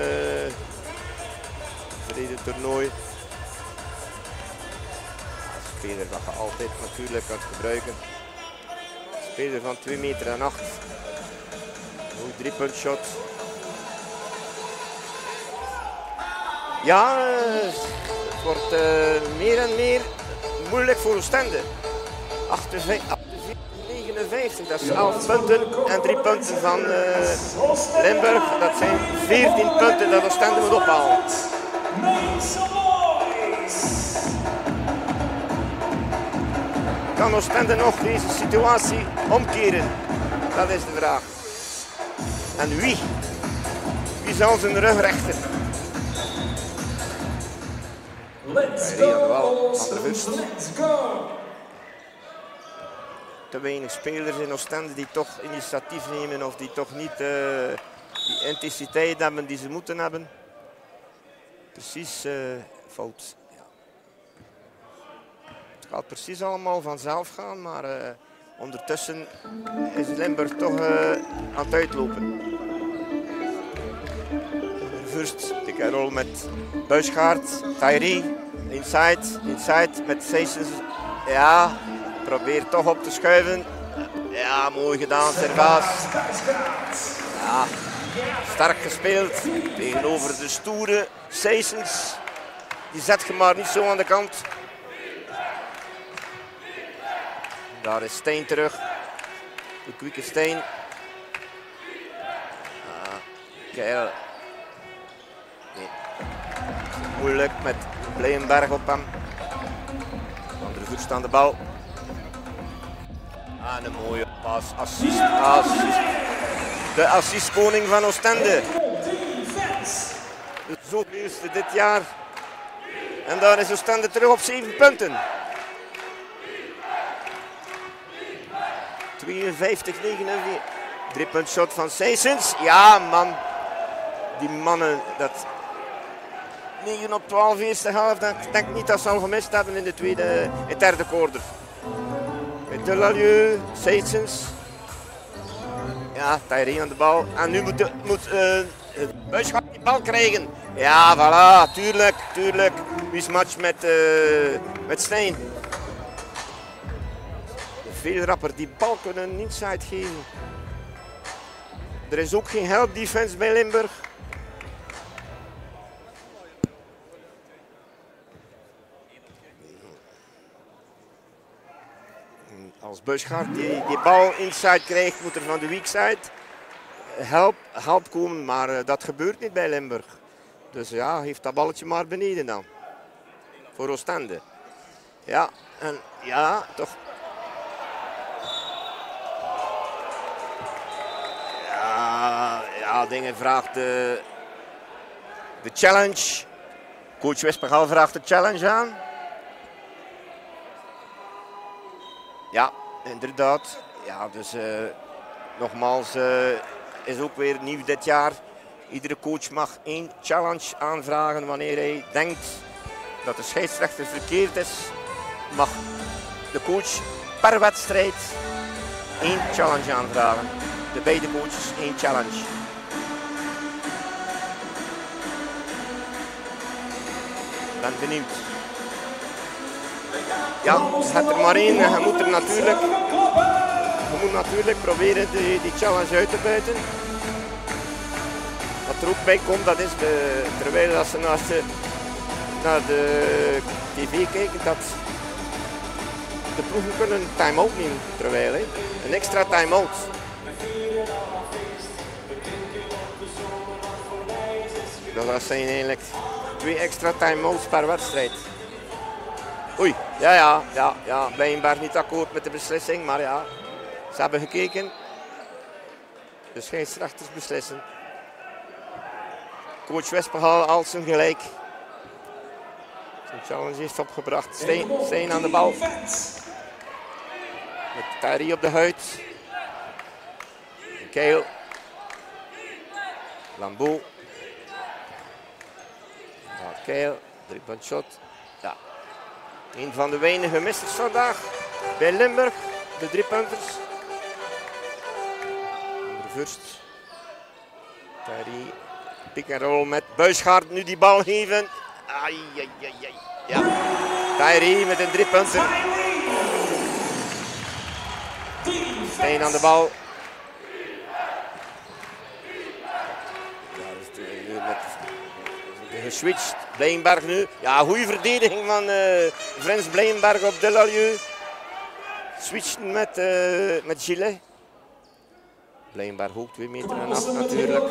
voor dit toernooi. Een speler dat je altijd natuurlijk kan gebruiken. Speler van 2 meter en 8. Goed drie punt shot. Ja, het wordt uh, meer en meer moeilijk voor Oostende. 58, 59, dat is 11 punten en 3 punten van uh, Limburg. Dat zijn 14 punten dat Oostende moet ophalen. Kan Oostende nog deze situatie omkeren? Dat is de vraag. En wie? Wie zal zijn rug rechten? Let's go! Let's go! Te weinig spelers in Oostende die toch initiatief nemen of die toch niet uh, die intensiteit hebben die ze moeten hebben. Precies uh, fout. Ja. Het gaat precies allemaal vanzelf gaan, maar uh, ondertussen is Limburg toch aan het uitlopen. First, de Carol met Buisgaard, Tyree, inside, inside met Sessions. Ja, probeert toch op te schuiven. Ja, mooi gedaan, Servaas. Ja, sterk gespeeld tegenover de stoere Sessions. Die zet je maar niet zo aan de kant. Daar is Steen terug. De kwieke Steen. Ah. Nee. Moeilijk met Blijenberg op hem. Andere voet aan de bal. En een mooie pas, assist, assist. De assistkoning van Oostende. Zo eerste dit jaar. En daar is Oostende terug op 7 punten. 52, 49. Drie punt shot van Seysens. Ja man. Die mannen, dat 9 op 12 eerste helft. Ik denk niet dat ze al gemist hebben in de tweede, het derde quarter. Delalieu, Seitsens. Ja, Tyree aan de bal. En nu moet, de, moet uh, Buisgaard die bal krijgen. Ja, voilà, tuurlijk, tuurlijk. Wie is match met, uh, met Steen? Veel rapper die bal kunnen inside geven. Er is ook geen help defense bij Limburg. Als Buisgaard die, die bal inside krijgt, moet er van de weak side help, help komen. Maar uh, dat gebeurt niet bij Limburg. Dus ja, heeft dat balletje maar beneden dan. Voor Oostende. Ja, en ja, toch. Ja, dingen vraagt de, de challenge. Coach Westpagal vraagt de challenge aan. Ja, inderdaad. Ja, dus uh, nogmaals, uh, is ook weer nieuw dit jaar. Iedere coach mag één challenge aanvragen wanneer hij denkt dat de scheidsrechter verkeerd is. mag de coach per wedstrijd één challenge aanvragen. De beide coaches één challenge. Ben benieuwd. Ja, het er maar één. Je moet natuurlijk, je moet natuurlijk proberen die, die challenge uit te buiten. Wat er ook bij komt, dat is de, terwijl als ze naar de tv kijken, dat de ploegen kunnen een time-out nemen. Terwijl, een extra time-out. Dat zijn eigenlijk twee extra time-outs per wedstrijd. Oei, ja, ja, ja, ja. Bijenberg niet akkoord met de beslissing, maar ja, ze hebben gekeken. De scheidsrechters beslissen. Coach Westphal al zijn gelijk. Zijn challenge heeft opgebracht. Steen aan de bal. Met Thierry op de huid. Keil. Lambeau. Ja, Keil. Drie punt shot. Ja. Een van de weinige missers vandaag. Bij Limburg. De drie punters. De Vurst. Thierry. Pick met Buisgaard. Nu die bal geven. Ai. Ja. Met een drie punter. Aan de bal. Ja, dat is de- nu met de geswitcht. Blijnberg nu. Ja, goede verdediging van eh Frans Blijnberg op Delarieu. Switchen met, eh met Gillet. Blijnberg ook 2 meter en 8 natuurlijk.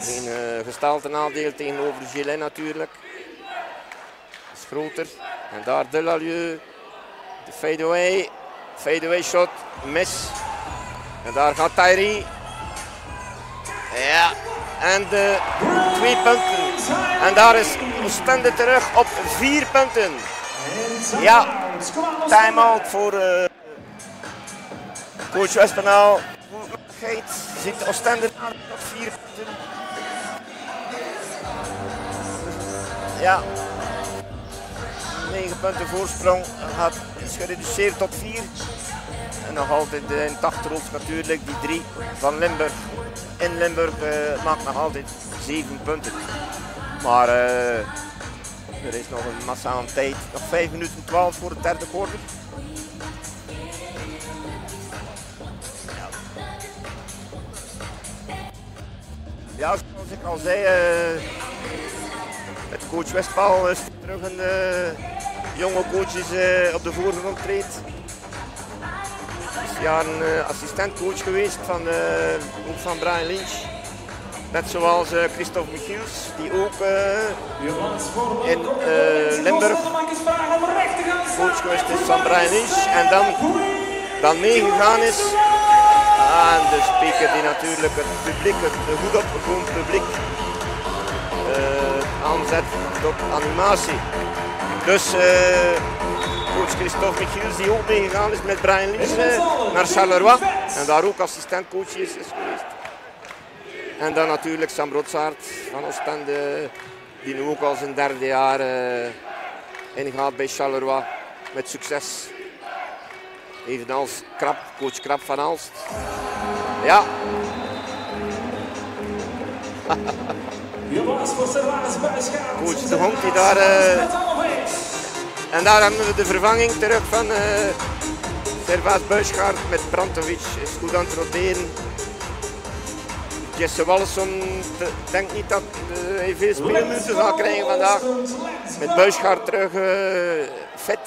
Geen eh gestalte nadeel tegenover Gillet natuurlijk. Is groter. En daar Delalieu. De fadeaway. Fadeaway shot. Mis. En daar gaat Thierry. Ja. En de twee punten. En daar is Oostende terug op vier punten. Ja. Time-out voor eh, coach Wespenaal. Zit Oostende op vier punten. Ja. 9 punten voorsprong gaat, is gereduceerd tot 4. En nog altijd in het achterhoofd natuurlijk die drie van Limburg. In Limburg eh, maakt nog altijd 7 punten. Maar eh, er is nog een massa aan tijd. Nog 5 minuten 12 voor het derde quarter. Ja, zoals ik al zei, eh, met coach Westpaal is terug een eh, jonge coach eh, op de voorgrond treedt. Is jaren eh, assistentcoach geweest van, eh, van Brian Lynch. Net zoals eh, Christophe Michiels, die ook in Limburg coach geweest is van Brian Lynch. En dan, dan meegegaan is aan de speaker die natuurlijk het publiek, het goed opgekomen publiek, aanzet tot animatie. Dus coach Christophe Michiels die ook meegegaan is met Brian Lynch eh, naar Charleroi en daar ook assistentcoach is, is geweest. En dan natuurlijk Sam Rotsaert van Oostende, die nu ook al zijn derde jaar eh, ingaat bij Charleroi met succes. Evenals Krap, coach Krap van Alst. Ja, Coach de Honk die daar... eh, en daar hebben we de vervanging terug van eh Servaas Buisgaard met Brantovic. Is goed aan het roteren. Jesse Wallison denkt niet dat eh, hij veel speelminuten zal krijgen vandaag. Met Buisgaard terug eh, fit.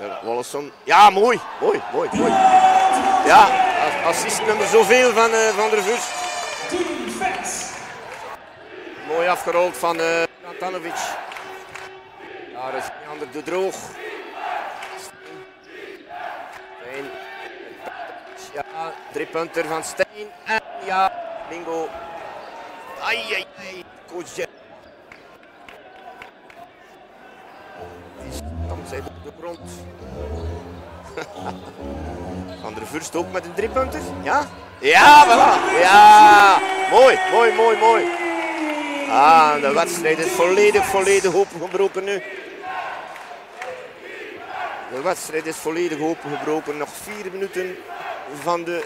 Ja, Wallison. Ja, mooi. Mooi, mooi, mooi. Ja, as- assist nummer zoveel van, eh, van der Vurs. Mooi afgerold van eh Antanovic. Daar is Jander de Droog. Stijn. Ja, drie punter van Stijn. En ja, bingo. Ai, ai, ai. Coach Jet. Die stampt zij op de grond. Van der Vurst ook met een driepunter. Ja? Ja, voilà. Ja. Mooi, mooi, mooi, mooi. Ah, de wedstrijd is volledig, volledig opengebroken nu. De wedstrijd is volledig opengebroken. Nog vier minuten van de,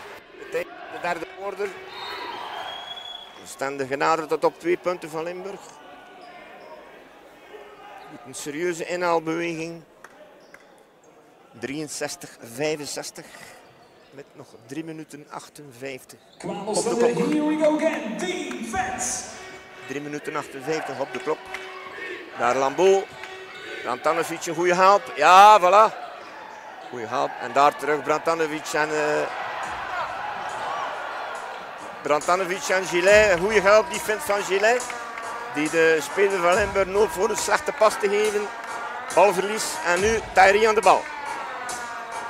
de derde order. Stende genaderd tot op twee punten van Limburg. Een serieuze inhaalbeweging. 63, 65. Met nog 3 minuten 58. Come Op de klok. here we go again. Vets. 3 minuten 58 op de klok. Daar Lambeau. Brantanovic een goede help. Ja, voilà. Goeie help. En daar terug Brantanovic en... eh Brantanovic en Gillet. Goede help die vindt van Gillet. Die de speler van Limburg nooit voor een slechte pas te geven. Balverlies. En nu Thierry aan de bal.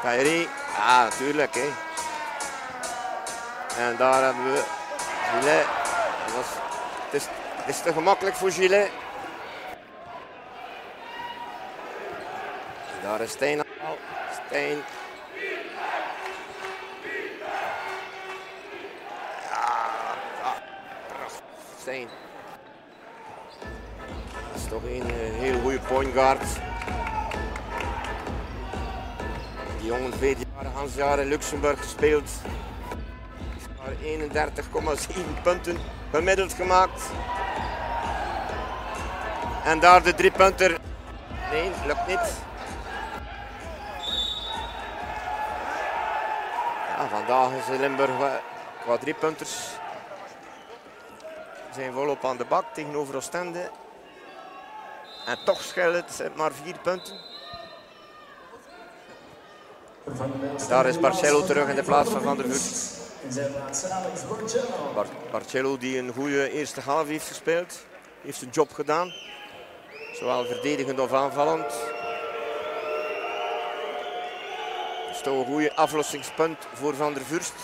Thierry. Ja, natuurlijk. Hè. En daar hebben we Gillet. Het, is, is te gemakkelijk voor Gillet. Daar is Stijn aan de bal. Stijn. Ja. Stijn. Dat is toch een eh, heel goede point guard. Die jongen heeft jaar, Hans jaar in Luxemburg gespeeld. Heeft maar 31,7 punten gemiddeld gemaakt. En daar de drie punter. Nee, lukt niet. Ja, vandaag is Limburg qua drie punters. Zijn volop aan de bak tegenover Oostende. En toch scheelt het maar vier punten. Bijl Daar is Barcelo terug in de plaats van Van der Alex Barcello. Die een goede eerste half heeft gespeeld. Heeft zijn job gedaan. Zowel verdedigend of aanvallend. Is toch een goede aflossingspunt voor Van der Vurst.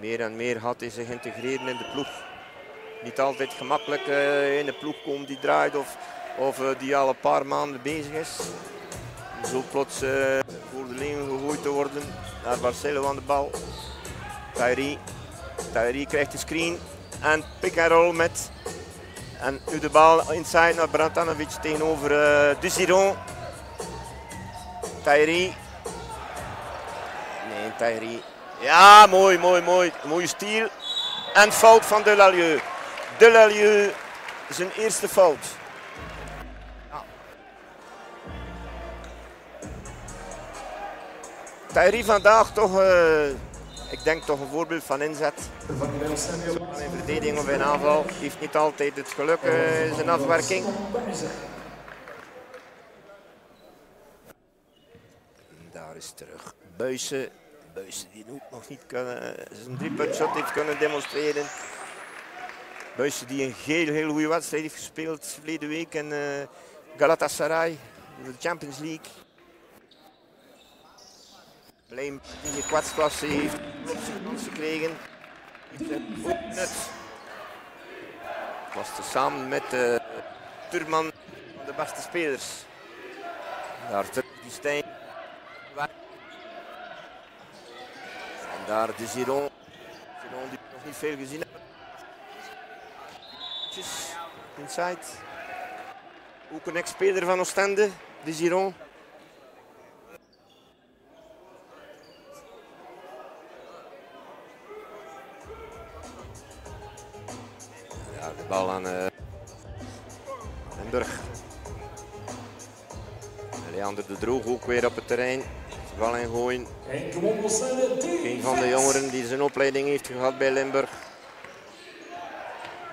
Meer en meer gaat hij zich integreren in de ploeg. Niet altijd gemakkelijk eh, in de ploeg komt die draait of, of eh, die al een paar maanden bezig is. Zo plots eh, voor de leeuwen gegooid te worden. Naar Barcelo aan de bal. Thierry. Thierry krijgt de screen. En pick and roll met. En nu de bal inside naar Brantanovic tegenover uh, Dusiron. Thierry. Nee, Thierry. Ja, mooi, mooi, mooi. Mooie stiel. En fout van Delalieu. Delalieu zijn eerste fout. Ja. Thierry vandaag toch, eh, ik denk toch een voorbeeld van inzet. Samuel. In verdediging of in aanval heeft niet altijd het geluk eh, in zijn afwerking. Daar is terug Buissen. Buissen die nog niet kunnen, eh, zijn driepuntshot heeft kunnen demonstreren. Buissen die een heel, heel goede wedstrijd heeft gespeeld verleden week in eh, Galatasaray, de Champions League. Blame die gekwetst was, heeft op zijn kans gekregen. Heeft nut. Was samen met de Turman van de beste spelers. Daar terug die Stijn. En daar de Giron. Giron die nog niet veel gezien hebben. Inside. Ook een ex-speler van Oostende, de Giron. Bal aan uh, Limburg. Leander de Droog ook weer op het terrein. De bal ingooien. De Een van de jongeren die zijn opleiding heeft gehad bij Limburg.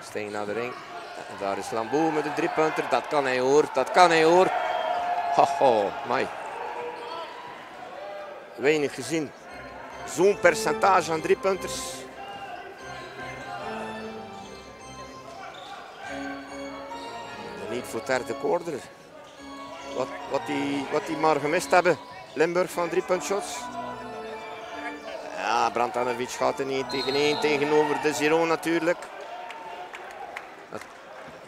Steen naar de ring. Daar is Lambeau met een driepunter. Dat kan hij hoor, dat kan hij hoor. Haha, mai. Weinig gezien. Zo'n percentage aan driepunters. Voor derde quarter. Wat, wat, die, wat die maar gemist hebben. Limburg van driepuntshots. Ja, Brantanovic gaat er niet tegen één tegenover de Giron natuurlijk.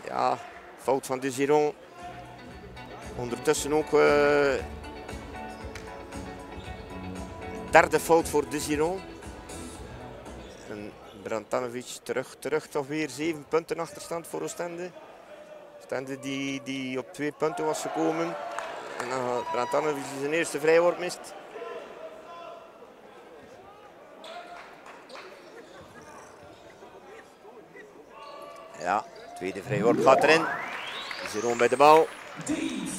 Ja, fout van de Giron. Ondertussen ook eh, derde fout voor de Giron. Een Brantanovic terug, terug toch weer. Zeven punten achterstand voor Oostende. Oostende die, die op twee punten was gekomen. En dan Brantanovic zijn eerste vrijworp mist. Ja, tweede vrijworp gaat erin. Zeroon bij de bal.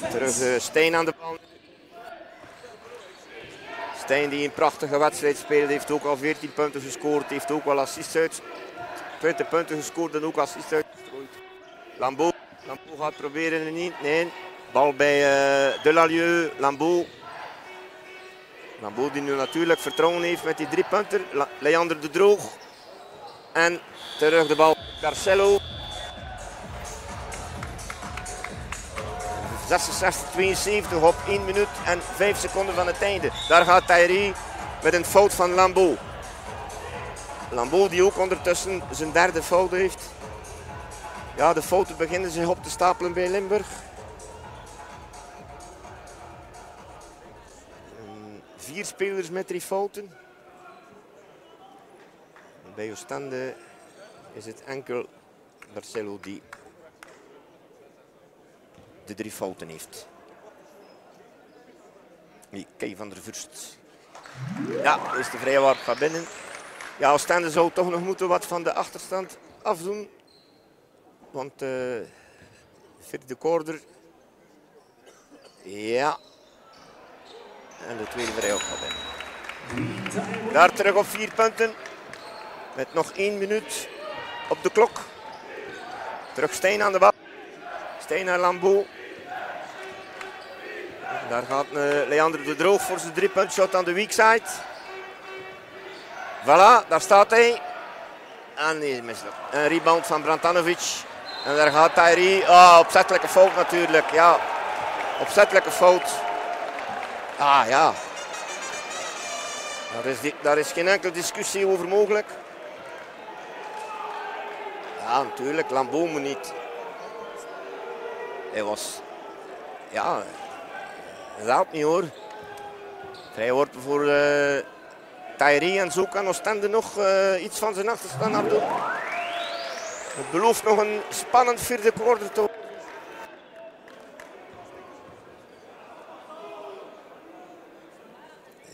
Terug uh, Stijn aan de bal. Stijn die een prachtige wedstrijd speelde, heeft ook al 14 punten gescoord, heeft ook wel assists uit. 20 punten gescoord en ook assists uitgestrooid. Lambeau, Lambeau gaat proberen niet, nee. Bal bij uh, Delalieu, Lambeau. Lambeau die nu natuurlijk vertrouwen heeft met die drie punten. Leander de Droog. En terug de bal Carcelo. 66-72 op 1 minuut en 5 seconden van het einde. Daar gaat Thierry met een fout van Lambeau. Lambeau die ook ondertussen zijn derde fout heeft. Ja, de fouten beginnen zich op te stapelen bij Limburg. Vier spelers met drie fouten. Bij Oostende is het enkel Marcelo die de drie fouten heeft. Kei van der Vurst. Ja, is de vrije warp gaat binnen. Ja, Oostende zou toch nog moeten wat van de achterstand afdoen. Want uh, vierde korder. Ja. En de tweede gaat binnen. Daar terug op vier punten. Met nog één minuut op de klok. Terug Stijn aan de bal. Stijn naar Lambeau. Daar gaat uh, Leander de Droog voor zijn drie shot aan de weak side. Voilà, daar staat hij. En nee, mislukt. Een rebound van Brantanovic. En daar gaat Thierry. Ah, opzettelijke fout natuurlijk. Ja, opzettelijke fout. Ah ja. Daar is, daar is geen enkele discussie over mogelijk. Ja, natuurlijk. Lambeau moet niet. Hij was. Ja, dat niet hoor. Vrijworpen voor uh, Thierry en zo kan Oostende nog uh, iets van zijn achterstand afdoen. Het belooft nog een spannend vierde kwart toe.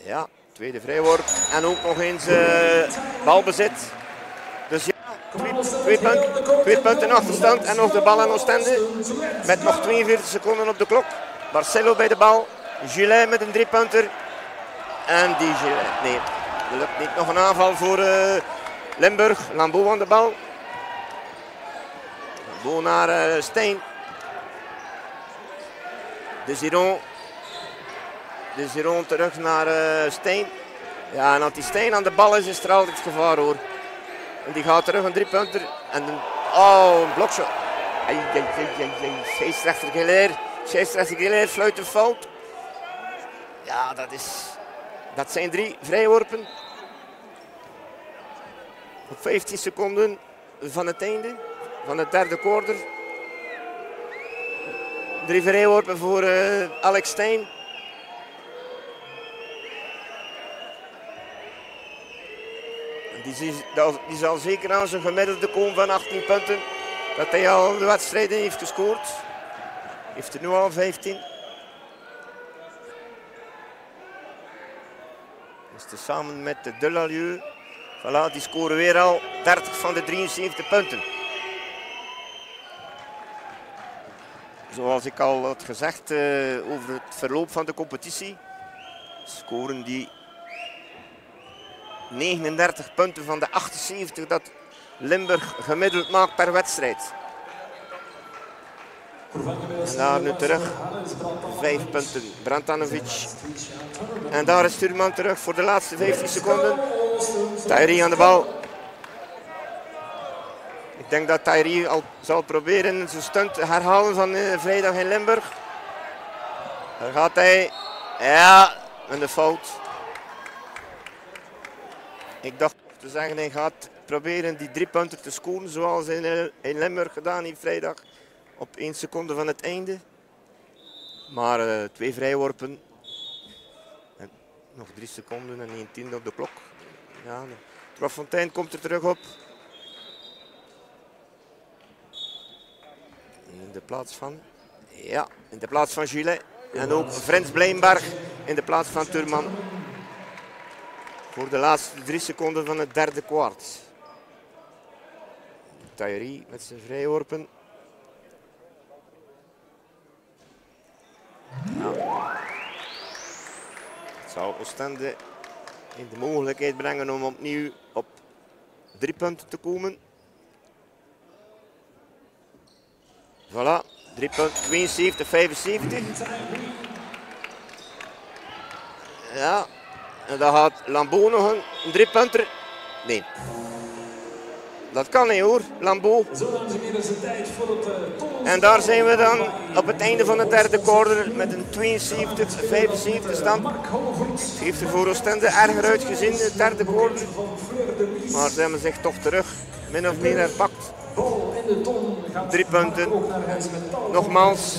Ja, tweede vrijworp en ook nog eens uh, balbezit. Dus ja, twee, twee, punt, twee punten achterstand en nog de bal aan Oostende. Met nog 42 seconden op de klok. Marcelo bij de bal. Gillet met een driepunter. En die Gillet. Nee, lukt niet. Nog een aanval voor uh, Limburg. Lambeau aan de bal. Lambeau naar uh, Steen. De Ziron. De Ziron terug naar uh, Steen. Ja, en als die Steen aan de bal is, is er altijd gevaar hoor. En die gaat terug een driepunter. En een, oh, een blokshot. Scheidsrechter Geleer. Scheidsrechter Geleer fluit een fout. Ja, dat, is, dat zijn drie vrijworpen. Op 15 seconden van het einde, van het derde quarter. Drie vrijworpen voor uh, Alex Stijn. Die, die zal zeker aan zijn gemiddelde komen van 18 punten. Dat hij al de wedstrijden heeft gescoord. Heeft er nu al 15. Is samen met de Delalieu. Voilà, die scoren weer al 30 van de 73 punten. Zoals ik al had gezegd uh, over het verloop van de competitie. Scoren die 39 punten van de 78 dat Limburg gemiddeld maakt per wedstrijd. En daar nu terug. Vijf punten. Brantanovic. En daar is Stuurman terug voor de laatste 15 seconden. Thierry aan de bal. Ik denk dat Thierry al zal proberen zijn stunt te herhalen van uh, vrijdag in Limburg. Daar gaat hij. Ja, en de fout. Ik dacht te zeggen, hij gaat proberen die drie punten te scoren zoals in, in Limburg gedaan heeft vrijdag op 1 seconde van het einde. Maar uh, twee vrijworpen. En nog drie seconden en 1 tiende op de klok. Ja, Fontein komt er terug op. In de plaats van, ja, in de plaats van Gillet. En ook Frans Blijnberg in de plaats van Turman. Voor de laatste drie seconden van het derde kwart. Thierry met zijn vrijworpen. Het zal Oostende in de mogelijkheid brengen om opnieuw op drie punten te komen. Voilà, drie punten, 72, 75. Ja, en dan gaat Lambeau nog een drie punter. Nee. Dat kan niet hoor, Lambeau. En daar zijn we dan op het einde van de derde quarter met een 72, 75 stand. Het heeft er voor Oostende erger uitgezien de derde quarter. Maar ze hebben zich toch terug min of meer herpakt. Drie punten. Nogmaals,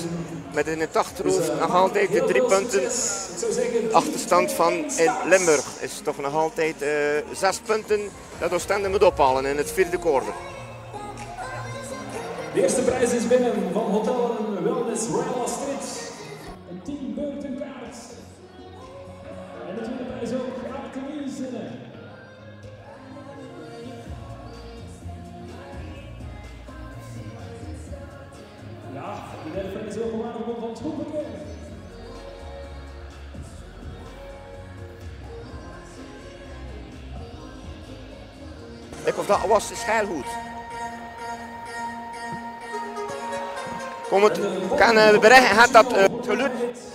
met in het achterhoofd nog altijd de drie punten. Achterstand van in Limburg is toch nog altijd eh, zes punten dat Oostende moet ophalen in het vierde quarter. De eerste prijs is binnen van Hotel Wellness Royal Astrid. Een 10 buitenkaart. En de tweede prijs ook Artemise. Ja, de derde een waarde van het Hoevenkerk. Ik of dat was de schijlhoed. Kom het, kan eh, de berichten gaat dat eh, geluid.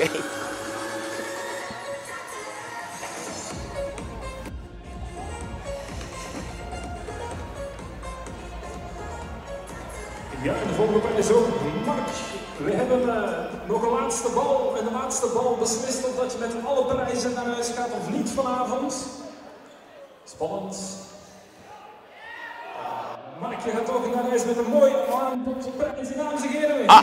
Oké. Ja, en de volgende prijs ook Mark. We hebben eh, nog een laatste bal. En de laatste bal beslist of dat je met alle prijzen naar huis gaat of niet vanavond. Spannend. Mark, je gaat ook naar huis met een mooi aanbod prijzen. Dames en heren, Ah.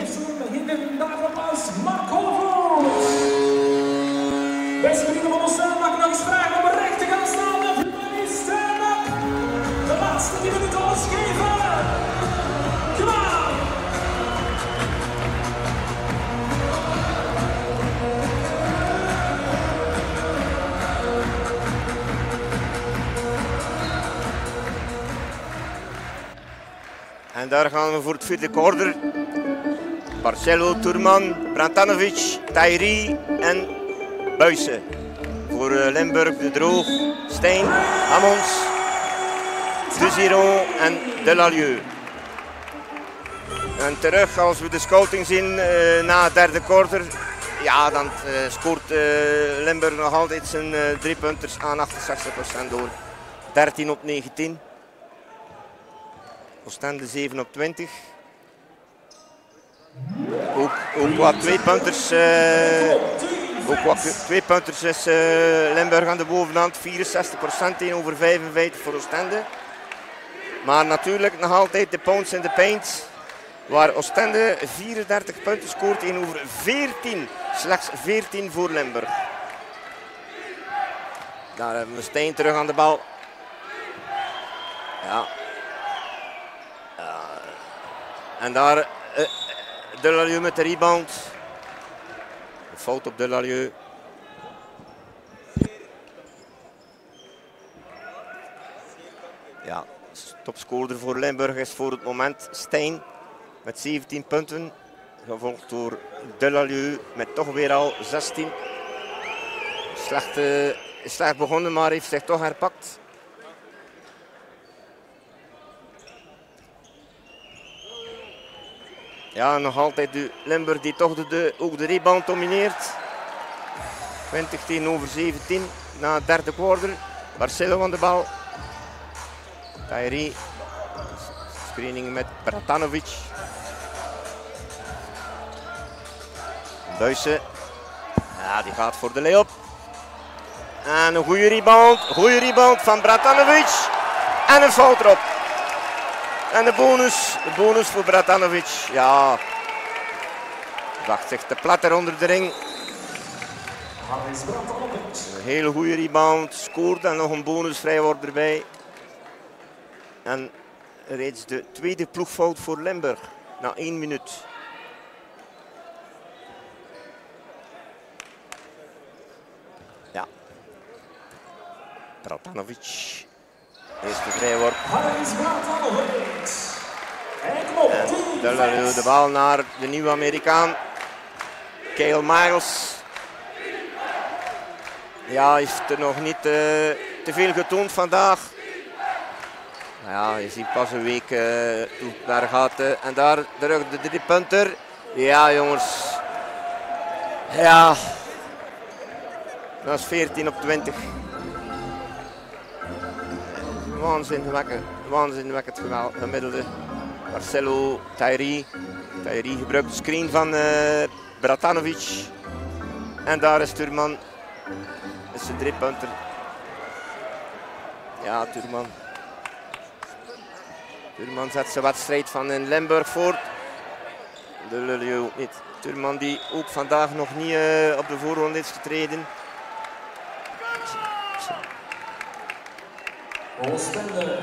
En daar gaan we voor het vierde quarter. Marcelo, Turman, Brantanovic, Thierry en Buijsen. Voor eh, Limburg de Droog, Stijn, Hamons, De en Delalieu. En terug, als we de scouting zien eh, na het derde quarter, ja, dan eh, scoort Limburg nog altijd zijn drie punters aan 68% door. 13 op 19. Oostende 7 op 20. Ook, ook wat twee punters. eh, ook wat twee punters is eh, Limburg aan de bovenhand. 64% tegenover 55 voor Oostende. Maar natuurlijk nog altijd de pounds in de paint. Waar Oostende 34 punten scoort tegenover 14. Slechts 14 voor Limburg. Daar hebben we Stijn terug aan de bal. Ja, En daar uh, Delalieu met de rebound. Een fout op Delalieu. Ja, topscorer voor Limburg is voor het moment Stijn met 17 punten. Gevolgd door Delalieu met toch weer al 16. Slecht, slecht begonnen, maar heeft zich toch herpakt. Ja, nog altijd de Limburg die toch de, ook de rebound domineert. 20 tegenover 17 na het derde quarter. Marcelo aan de bal. Thierry. Screening met Bratanovic. Buissen. Ja, die gaat voor de layup. En een goede rebound. Goede rebound van Bratanovic. En een fout erop. En de bonus De bonus voor Bratanovic. Ja. Zich te platter onder de ring. Een hele goede rebound. Scoort en nog een bonus vrijwoord erbij. En reeds de tweede ploegfout voor Limburg. Na één minuut. Ja. Bratanovic. Eerste vrijworp. En kom op, 10 Dan de, bal naar de nieuwe Amerikaan. Kyle Miles. Ja, heeft er nog niet eh, te veel getoond vandaag. Nou ja, je ziet pas een week eh, toe daar gaat. eh, en daar terug de drie punter. Ja, jongens. Ja. Dat is 14 op 20. Waanzinwekkend, waanzinwekkend gemiddelde. Marcelo Thairi. Thairi gebruikt de screen van eh Bratanovic. En daar is Turman. Is de driepunter. Ja, Turman. Turman zet zijn wedstrijd van in Limburg voort. De Lully ook niet. Turman die ook vandaag nog niet eh, op de voorronde is getreden. Oostende.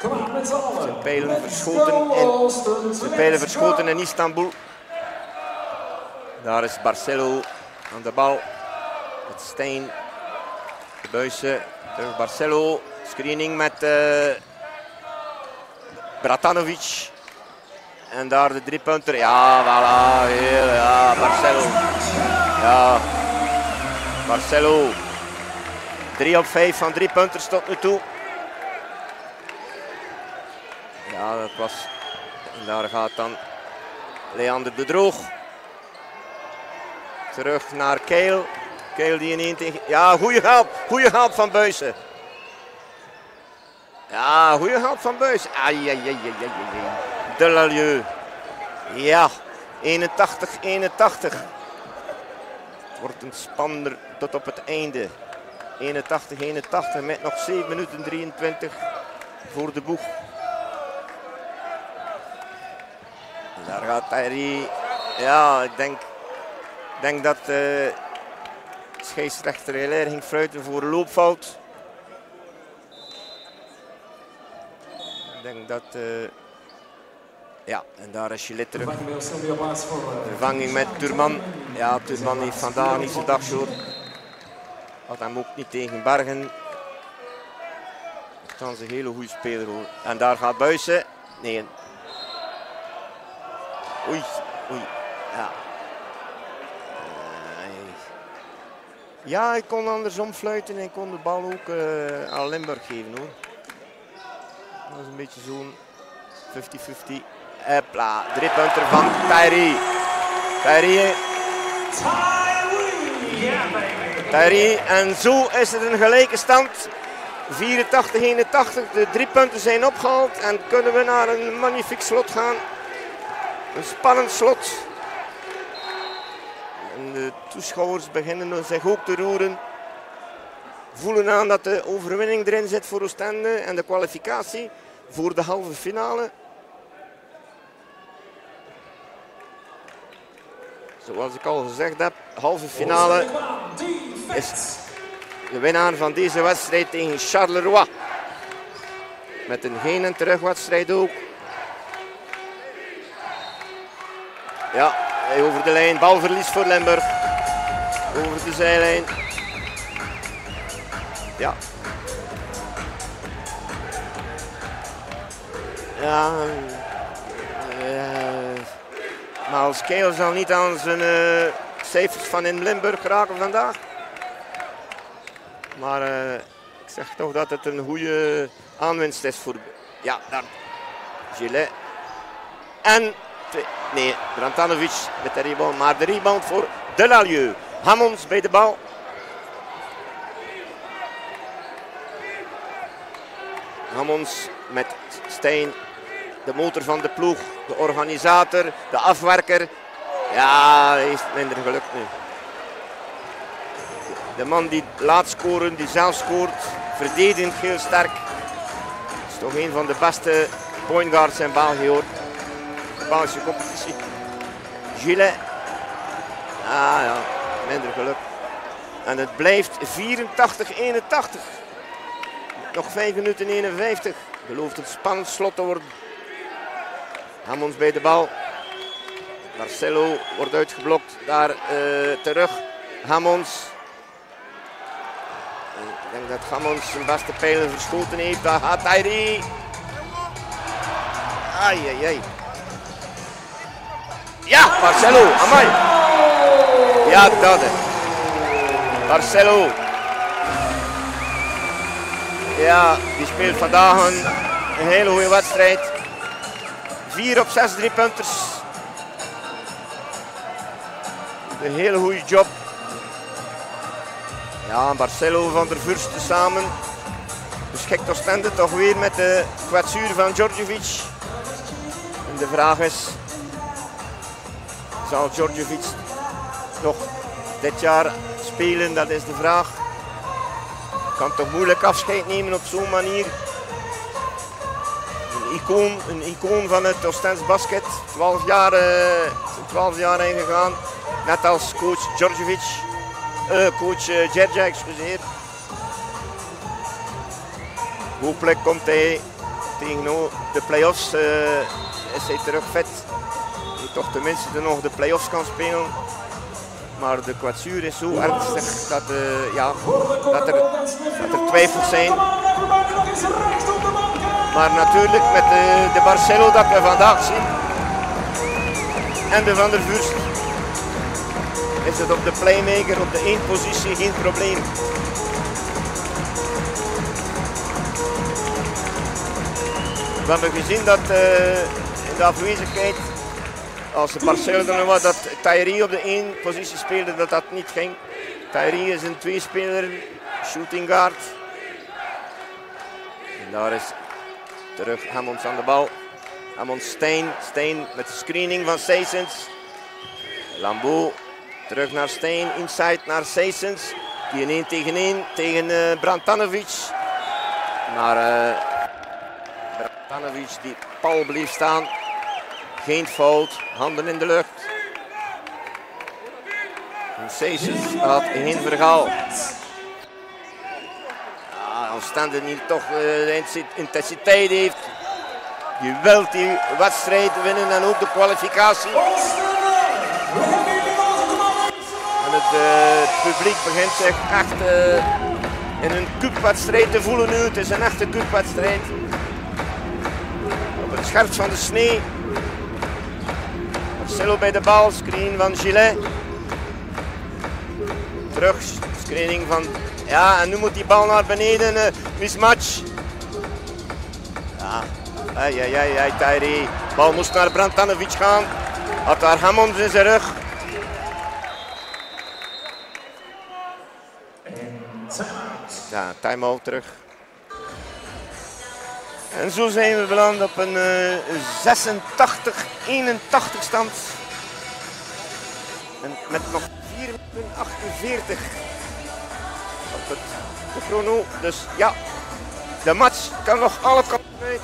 Kom aan met z'n allen. Zijn pijlen verschoten in- pijlen verschoten in Istanbul. Daar is Barcelo aan de bal. Met Stijn. De buizen. Terug Barcelo. Screening met eh Bratanovic. En daar de driepunter. Ja, voilà. Heel, ja, Barcelo. Ja. Barcelo. 3 op 5 van drie punters tot nu toe. Ja, dat was. En daar gaat dan Leander de. Terug naar Keil. Keil die in één tegen. Ja, goede help. Goede help van Buizen. Ja, goede help van Buis. Ai, ai, ai, ai, ai. Delalieu. Ja, 81, 81. Het wordt een spanner tot op het einde. 81, 81 met nog 7 minuten 23 voor de boeg. Daar gaat Thierry. Ja, ik denk, denk dat de scheidsrechter Hilaire ging fluiten voor een loopfout. Ik denk dat... eh, ja, en daar is Gillet terug. Baas voor... eh, Vervanging met Turman. Ja, Turman heeft vandaag niet zijn dag hoor. Had hem ook niet tegen Bergen. Is een hele goede speler hoor. En daar gaat Buissen. Nee. Oei, oei. Ja. Eh, Ja, ik kon andersom fluiten en kon de bal ook eh, aan Limburg geven hoor. Dat is een beetje zo'n 50-50. Hopla, drie punten van Thierry. Thierry. Thierry. En zo is het een gelijke stand. 84-81. De drie punten zijn opgehaald. En kunnen we naar een magnifiek slot gaan. Een spannend slot. En de toeschouwers beginnen zich ook te roeren. Voelen aan dat de overwinning erin zit voor Oostende. En de kwalificatie voor de halve finale. Zoals ik al gezegd heb, halve finale is de winnaar van deze wedstrijd tegen Charleroi. Met een heen- en terugwedstrijd ook. Ja, over de lijn. Balverlies voor Limburg. Over de zijlijn. Ja. Ja. eh, maar als Keil zal niet aan zijn eh, cijfers van in Limburg raken vandaag. Maar eh, ik zeg toch dat het een goede aanwinst is voor. Ja, daar. Gillet. En. Nee, Brantanovic met de rebound. Maar de rebound voor Delalieu. Hammons bij de bal. Hammons met Stijn. De motor van de ploeg. De organisator. De afwerker. Ja, heeft minder geluk nu. De man die laat scoren, die zelf scoort, verdedigend heel sterk. Is toch een van de beste point guards in België hoor. De Belgische competitie. Gillet. Ja, minder geluk. En het blijft 84-81. Nog 5 minuten 51. Gelooft het spannend slot te worden. Hammonds bij de bal. Marcelo wordt uitgeblokt. Daar uh, terug. Hammonds. Ik denk dat Hammonds zijn beste pijlen verstoten heeft. Daar gaat Tyree. Ai, ai, ai. Ja, Marcelo. Amai. Ja, dat is. Marcelo. Ja, die speelt vandaag een, een hele goede wedstrijd. 4 op 6 drie punters. Een hele goede job. Ja, Marcelo van der Vurst samen. Beschikt Oostende toch weer met de kwetsuur van Djordjevic. En de vraag is, zal Djordjevic nog dit jaar spelen? Dat is de vraag. Kan toch moeilijk afscheid nemen op zo'n manier icoon, een icoon van het Oostens basket. 12 jaar, uh, 12 jaar heen gegaan. Net als coach Djordjevic. Uh, coach uh, Djerja, excuseer. Hopelijk komt hij tegen de play-offs. Is hij terug fit. Die toch tenminste nog de play-offs kan spelen. Maar de kwetsuur is zo ernstig dat, uh, ja, dat, er, dat er twijfels zijn. Maar natuurlijk met de, de Barcelo dat we vandaag zien. En de Van der Vurst. Is het op de playmaker op de één positie geen probleem. We hebben gezien dat uh, in de afwezigheid, als de Barcelo er was, dat Thierry op de één positie speelde, dat dat niet ging. Thierry is een tweespeler, shooting guard. En daar is Terug Hammonds aan de bal. Hammonds Steen. Steen met de screening van Seysens. Lambeau terug naar Steen. Inside naar Seysens. Die in 1 tegen 1 tegen uh, Brantanovic. Maar uh, Brantanovic die pal bleef staan. Geen fout. Handen in de lucht. Seysens had geen verhaal. Oostende niet toch uh, de intensiteit heeft. Je wilt die wedstrijd winnen en ook de kwalificatie. En het, uh, publiek begint zich echt uh, in een cupwedstrijd te voelen nu. Het is een echte cupwedstrijd. Op het scherp van de snee. Marcelo bij de bal, screen van Gillet. Terug, screening van ja, en nu moet die bal naar beneden. Uh, mismatch. Ja, ai, ai, ai, ai, Tyree. Bal moest naar Brantanovic gaan. Had daar Hammond in zijn rug. Ja, time-out terug. En zo zijn we beland op een uh, 86-81 stand. En met nog 4 48 het, de chrono. Dus ja, de match kan nog alle kanten uit.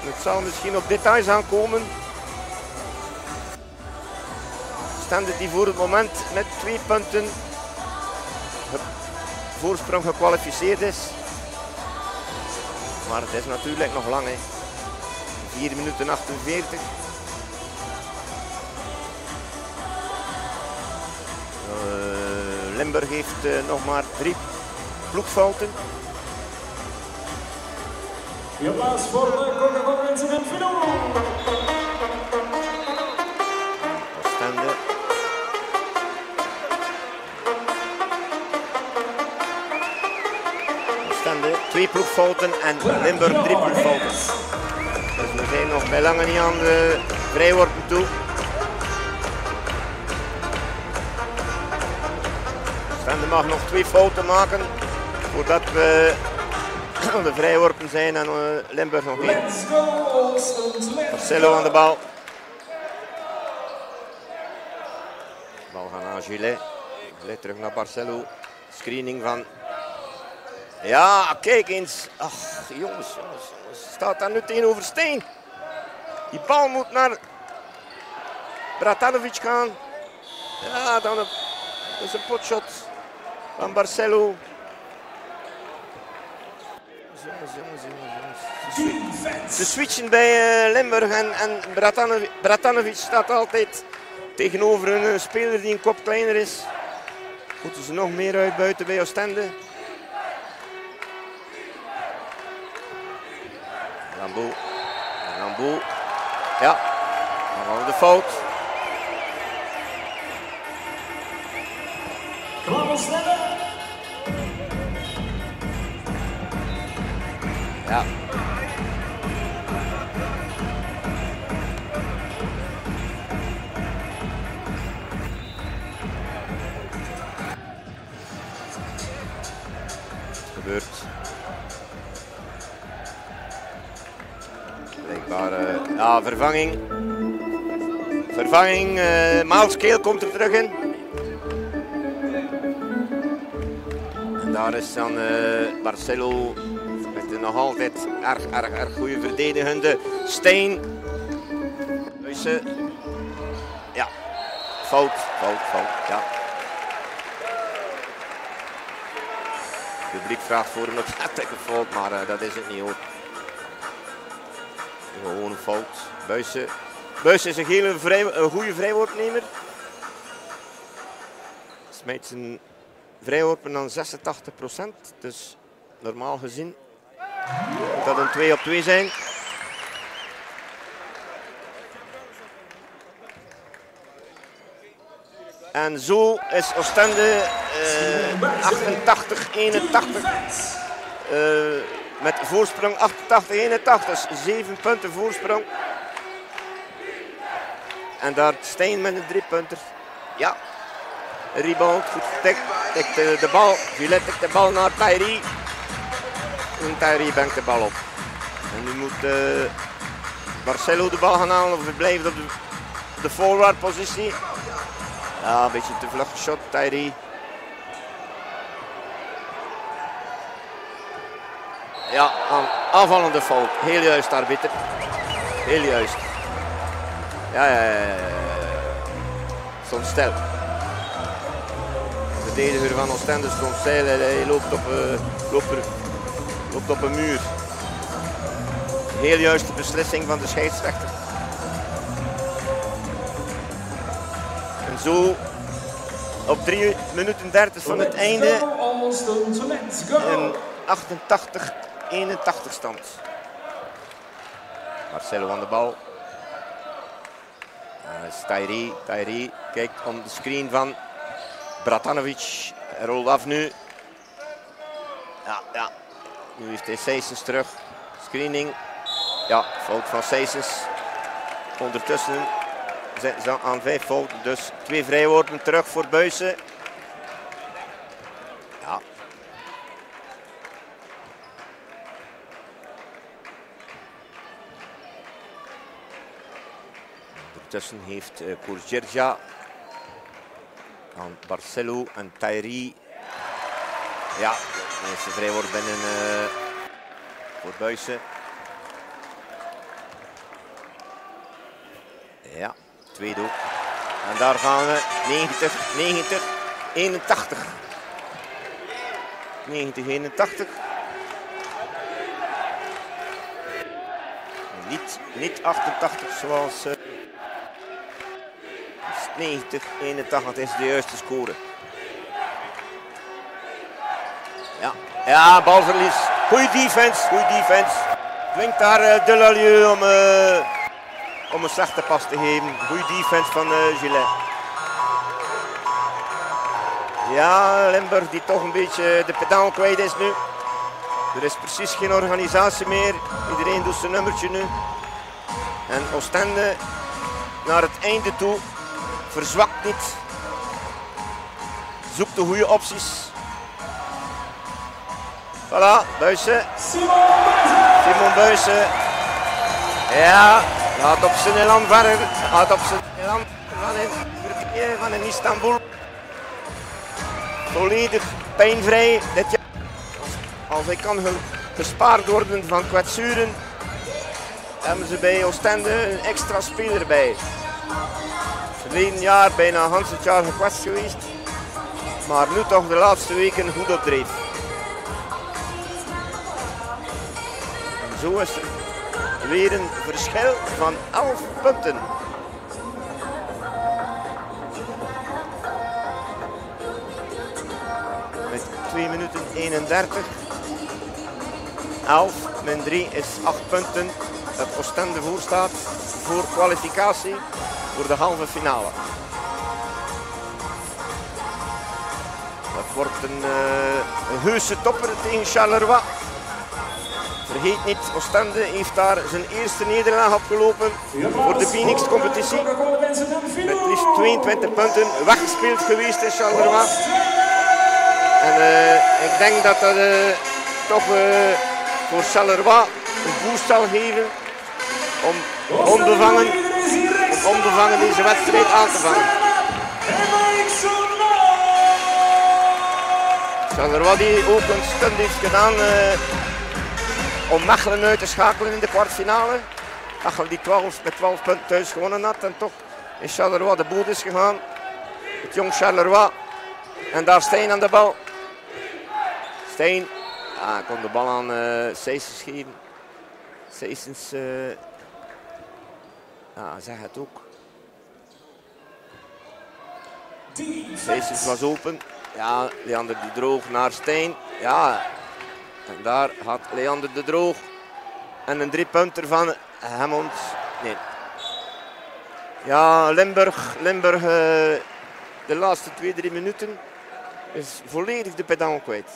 Het zal misschien op details aankomen. Stende die voor het moment met twee punten voorsprong gekwalificeerd is. Maar het is natuurlijk nog lang. Hè. 4 minuten 48. Limburg heeft uh, nog maar drie ploegfouten. Helaas voor de Fido. Twee ploegfouten en Limburg drie ploegfouten. Dus we zijn nog bij lange niet aan de vrijworpen toe. En er mag nog twee fouten maken voordat we de vrijworpen zijn en uh, Limburg nog één. Marcelo aan de bal. Bal gaat naar Gillet. Gillet terug naar Barcelo. Screening van Ja, kijk eens. Ach, jongens, jongens, jongens. Staat daar nu tegenover Steen. Die bal moet naar Bratanovic gaan. Ja, dan een, is een potshot van Barcelo. Jongens, jongens, jongens. Ze switchen bij eh, Limburg en, en Bratanovic, Bratanovic staat altijd tegenover een eh, speler die een kop kleiner is. Moeten ze nog meer uitbuiten bij Oostende. Rambo. Rambo. Ja, dan gaan we de fout. Ja. Gebeurt. Ja, vervanging. Vervanging, Keel komt er terug in. En daar is dan eh Barcelo met een nog altijd erg, erg, erg goede verdedigende Steen. Luissen. Ja, fout, fout, fout, ja. Het publiek vraagt voor een opzettelijke fout, maar eh, dat is het niet hoor. Gewoon fout. Buissen. Is een, hele vrij, een goede vrijwoordnemer. Smijt zijn vrijworpen aan 86%. Dus normaal gezien moet dat een 2 op 2 zijn. En zo is Oostende eh 88, 81 Defense. eh, met voorsprong 88, 81. Dus 7 punten voorsprong. En daar Stijn met een drie punter. Ja. Rebound, goed getikt. Tikt de, de bal. Gillette tikt de bal naar Tyree. En Tyree bankt de bal op. En nu moet eh, Marcelo de bal gaan halen of hij blijft op de, de forward positie. Ja, een beetje te vlug shot. Ja, aan, aanvallende fout. Heel juist, arbiter. Heel juist. Ja, ja, ja. ja. Stond stil. De verdediger van Oostende stond stil. Hij, loopt, op, eh, loopt, er- loopt op een muur. Heel juiste beslissing van de scheidsrechter. En zo op 3 minuten 30 van het einde Almost done, so let's go. een 88-81 stand. Marcelo aan de bal. Dat is kijkt om de screen van Bratanovic. Hij rolt af nu. Ja, ja. Nu heeft hij Seisens terug. Screening. Ja, fout van Seisens. Ondertussen zijn ze aan vijf fouten. Dus twee vrijwoorden terug voor Buissen. Ondertussen heeft uh, Kourgerja aan Barcelo en Tyree. Ja, de eerste vrijwoord binnen eh voor Buissen. Ja, tweede ook. En daar gaan we 90, 90, 81. 90, 81. Niet, niet 88 zoals eh, 90, 81 is de juiste score. Ja, ja balverlies. Goeie defense, goeie defense. Dwingt daar uh, Delalieu om, eh, om een slechte pas te geven. Goeie defense van eh Gillet. Ja, Limburg die toch een beetje de pedaal kwijt is nu. Er is precies geen organisatie meer. Iedereen doet zijn nummertje nu. En Oostende naar het einde toe verzwakt niet. Zoekt de goede opties. Voilà, Buissen. Simon Buissen. Ja, gaat op zijn elan verder. Gaat op zijn elan van van in Istanbul. Volledig pijnvrij dit jaar. als hij kan ge- gespaard worden van kwetsuren, hebben ze bij Oostende een extra speler bij. Verleden jaar bijna een het jaar gekwetst geweest, maar nu toch de laatste weken goed op dreef. En zo is er weer een verschil van 11 punten. Met 2 minuten 31. 11 min 3 is 8 punten. Dat Oostende voor staat voor kwalificatie voor de halve finale. Dat wordt een, eh, een heuse topper tegen Charleroi. Vergeet niet, Oostende heeft daar zijn eerste nederlaag opgelopen voor de Phoenix-competitie. Met liefst 22 punten weggespeeld geweest in Charleroi. En eh, ik denk dat dat eh, toch voor Charleroi een boost zal geven om onbevangen, om onbevangen deze wedstrijd aan te vangen. Die ook een stunt gedaan eh, om Mechelen uit te schakelen in de kwartfinale. Mechelen die 12, met 12 punten thuis gewonnen had en toch is Charleroi de boot is gegaan. Het jong Charleroi. En daar Stijn aan de bal. Stijn ah, kon de bal aan eh Seisens geven. Eh ja, zeg het ook. Seisens was open. Ja, Leander de Droog naar Stijn. Ja, en daar had Leander de Droog. En een driepunter van Hammond. Nee. Ja, Limburg, Limburg eh, de laatste twee, drie minuten is volledig de pedal kwijt.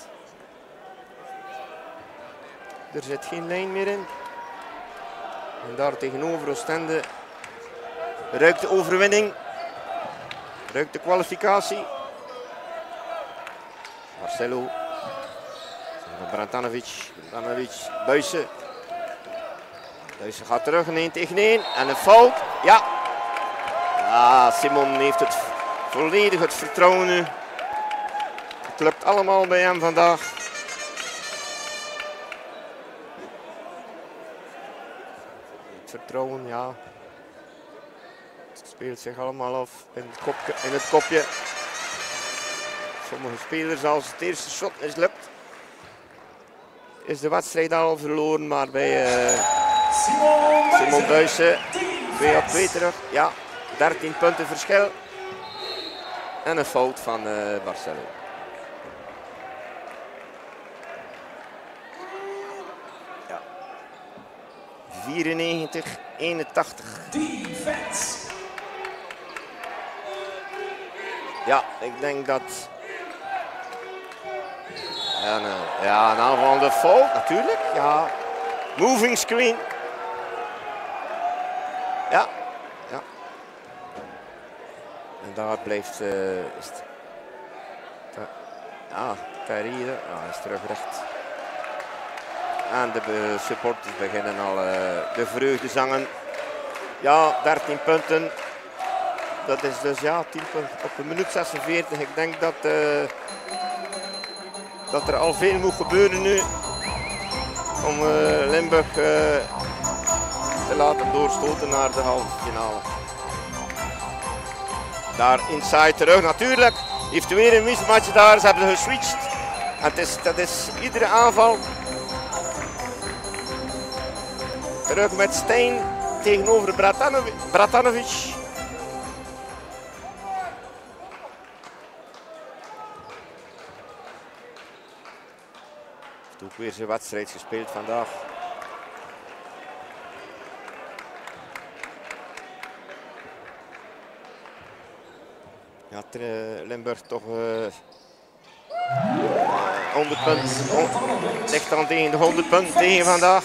Er zit geen lijn meer in. En daar tegenover Oostende ruikt de overwinning. Ruikt de kwalificatie. Marcelo. Brantanovic. Brantanovic. Buisen. Buisen gaat terug in 1 tegen 1. En een fout. Ja. Ja, Simon heeft het volledig het vertrouwen. Het lukt allemaal bij hem vandaag. Het vertrouwen, ja. Speelt zich allemaal af in het, kopje, in het kopje. Sommige spelers, als het eerste shot mislukt, is de wedstrijd al verloren. Maar bij eh, Simon Buijsen, 2 op 2 terug. Ja, 13 punten verschil. En een fout van eh Marcelo. Ja. 94, 81. Defense. Ja, ik denk dat. Ja, eh, ja, een aanvallende fout natuurlijk. Ja. Moving screen. Ja. ja. En daar blijft. eh is. Ja, is terug recht. En de supporters beginnen al eh, de vreugdezangen. Ja, 13 punten. Dat is dus ja, 10 punten op een minuut 46. Ik denk dat, eh, dat er al veel moet gebeuren nu om eh, Limburg eh, te laten doorstoten naar de halve finale. Daar inside terug natuurlijk. Heeft weer een mismatch daar. Ze hebben geswitcht. En het is, dat is iedere aanval. Terug met Stijn tegenover Bratanovic. Ook weer zijn wedstrijd gespeeld vandaag. Ja, Limburg toch eh 100 punten. ligt dan tegen de 100 punten tegen vandaag.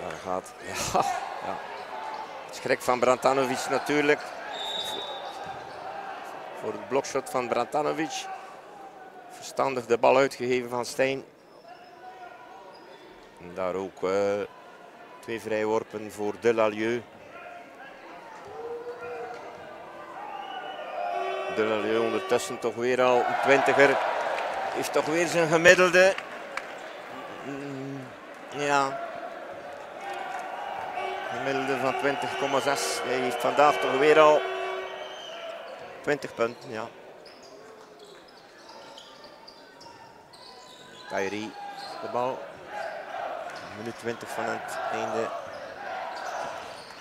Daar gaat. Ja, ja. Schrik van Brantanovic natuurlijk. Voor het blokshot van Brantanovic. Verstandig de bal uitgegeven van Stijn. En daar ook eh, twee vrijworpen voor Delalieu. Delalieu ondertussen toch weer al een twintiger. heeft toch weer zijn gemiddelde. Mm, ja. Gemiddelde van 20,6. Hij heeft vandaag toch weer al 20 punten, ja. Kyrie, de bal. Minuut 20 van het einde.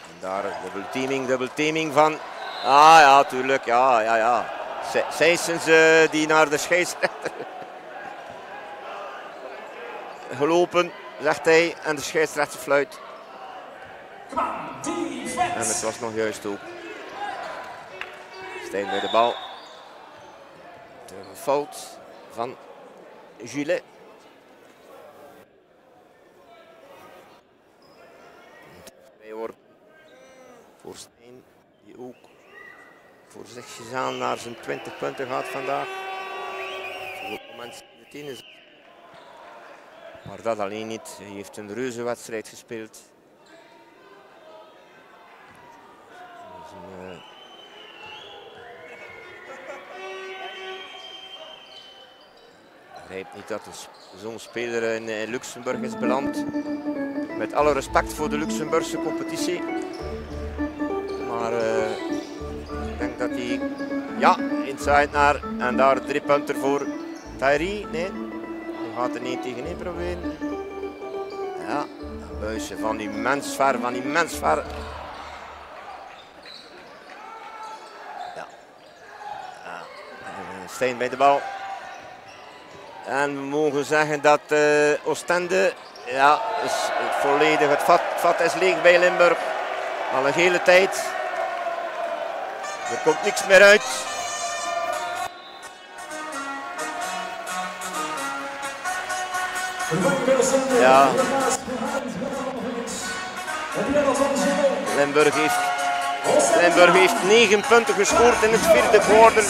En daar dubbel teaming, dubbel teaming van. Ah ja, tuurlijk, ja, ja, ja. Seisens uh, die naar de scheidsrechter gelopen, zegt hij, en de scheidsrechter fluit. En het was nog juist ook. Stijn bij de bal. De fout van Gillet. Vrijworp voor Steen, die ook voor zich aan naar zijn 20 punten gaat vandaag. Het is. Maar dat alleen niet. Hij heeft een reuze wedstrijd gespeeld. Een, uh... begrijpt niet dat zo'n speler in, in Luxemburg is beland. Met alle respect voor de Luxemburgse competitie. Maar uh, hij... Ja, inside naar. En daar drie punten voor Tyree. Nee, hij gaat er niet tegen in proberen. Ja, een buisje van die mensver, van die mensver. Ja. ja. Steen bij de bal. En we mogen zeggen dat uh, Oostende, ja, is volledig, het vat, vat is leeg bij Limburg. Al een hele tijd. Komt niks meer uit. Ja. Limburg heeft, Limburg heeft 9 punten gescoord in het vierde kwart.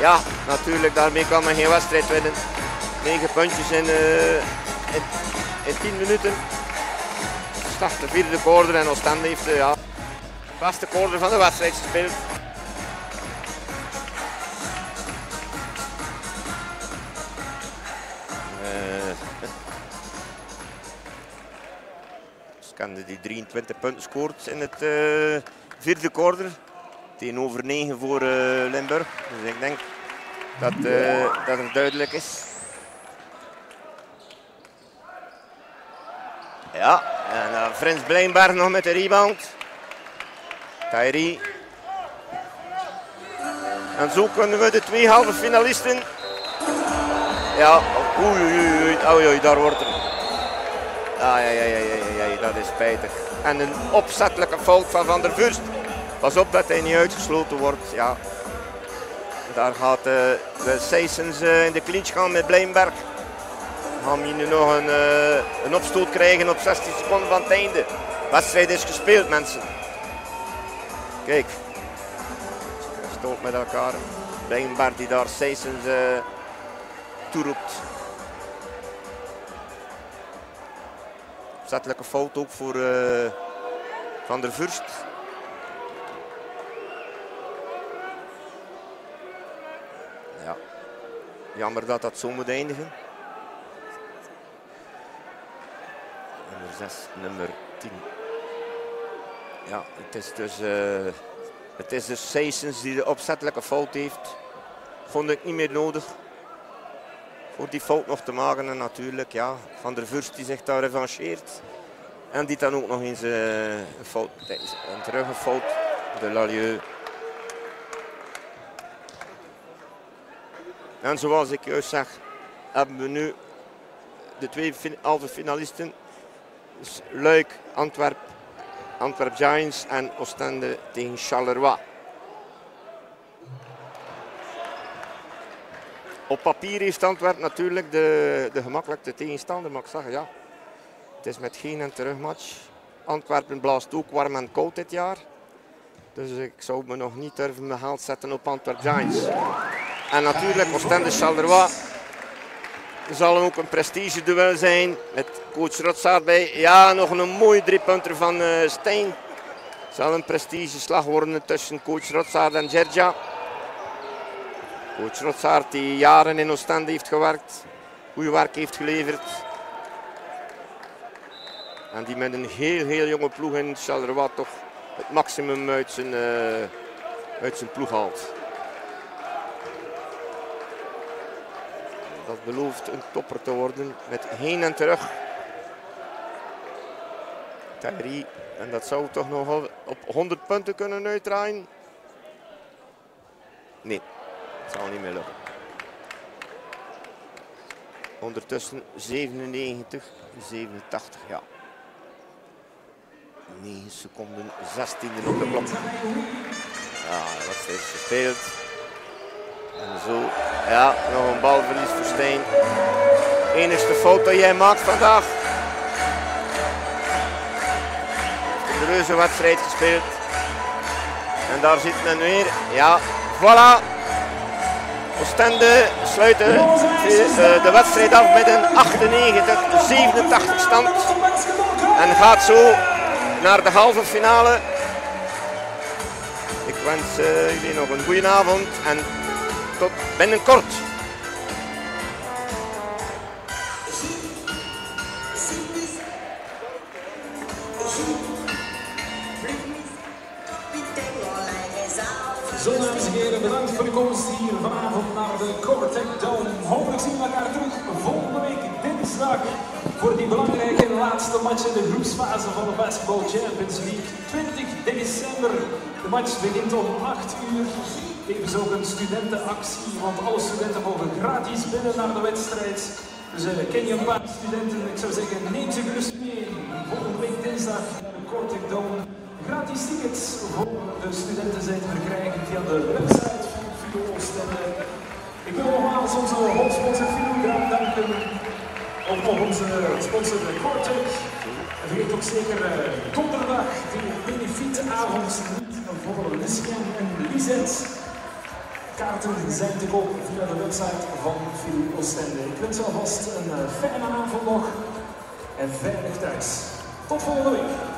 Ja, natuurlijk, daarmee kan men geen wedstrijd winnen. 9 puntjes in, uh, in, in 10 minuten. Start de vierde quarter en Oostende heeft uh, ja, de beste quarter van de wedstrijd gespeeld. Oostende die 23 punten scoort in het uh, vierde quarter. Tegenover 9 voor uh, Limburg. Dus ik denk dat, uh, dat het duidelijk is. Ja, en uh, Frans Blijnberg nog met de rebound. Kyrie. En zo kunnen we de twee halve finalisten. Ja, oei, oei, oei, oei daar wordt er. Ah, ja, ja, ja, ja, dat is spijtig. En een opzettelijke fout van Van der Vurst. Pas op dat hij niet uitgesloten wordt. Ja. Daar gaat uh, de uh, in de clinch gaan met Blijnberg gaan we nu nog een, uh, een opstoot krijgen op 16 seconden van het einde. De wedstrijd is gespeeld, mensen. Kijk. Stoot met elkaar. Blijkbaar die daar uh, toeroept. Opzettelijke fout ook voor uh, Van der Vurst. Ja. Jammer dat dat zo moet eindigen. nummer 6, nummer 10. Ja, het is dus, uh, het is dus die de opzettelijke fout heeft. Vond ik niet meer nodig. Die fout nog te maken en natuurlijk ja, Van der Vurst die zich daar revancheert. En die dan ook nog eens uh, een fout, een teruggefout, de Lalieu. En zoals ik juist zeg, hebben we nu de twee halve finalisten Luik, Antwerp, Antwerp Giants en Oostende tegen Charleroi. Op papier heeft Antwerp natuurlijk de, de gemakkelijkste tegenstander, maar ik zeg ja, het is met geen en terugmatch. Antwerpen blaast ook warm en koud dit jaar. Dus ik zou me nog niet durven mijn geld zetten op Antwerp Giants. En natuurlijk Oostende Charleroi zal ook een prestige duel zijn met coach Rotsaard bij. Ja, nog een mooie driepunter van uh, Stijn. Zal een prestige slag worden tussen coach Rotsaard en Gerja. Coach Rotsaert die jaren in Oostende heeft gewerkt. Goede werk heeft geleverd. En die met een heel, heel jonge ploeg in Charleroi toch het maximum uit zijn, uh, uit zijn ploeg haalt. Dat belooft een topper te worden met heen en terug. Thierry, en dat zou toch nog op 100 punten kunnen uitdraaien? Nee, dat zal niet meer lukken. Ondertussen 97, 87, ja. 9 seconden, 16e op de klok. Ja, dat is gespeeld. En zo, ja, nog een balverlies voor Steen. Enigste fout dat jij maakt vandaag. De reuze wedstrijd gespeeld. En daar zit men weer. Ja, voilà. Oostende sluiten de wedstrijd af met een 98-87 stand. En gaat zo naar de halve finale. Ik wens uh, jullie nog een goede avond en tot binnenkort. Zo dames en heren, bedankt voor de komst vanavond naar de Cortec Dome. Hopelijk zien we elkaar terug volgende week dinsdag voor die belangrijke laatste match in de groepsfase van de Basketball Champions League. 20 december. De match begint om 8 uur. Tevens ook een studentenactie, want alle studenten mogen gratis binnen naar de wedstrijd. Dus uh, ken je een paar studenten, ik zou zeggen neem ze gerust mee. Volgende week dinsdag naar de Cortec Dome. Gratis tickets voor de studenten zijn te verkrijgen via de website Oostende. Ik wil nogmaals onze hoofdsponsor Fido graag danken. Ook nog onze sponsor Cortec. En vergeet ook zeker uh, donderdag die benefietavond voor Lucien en Lisette. Kaarten zijn te koop via de website van Fido Oostende. Ik wens alvast een uh, fijne avond nog en veilig thuis. Tot volgende week.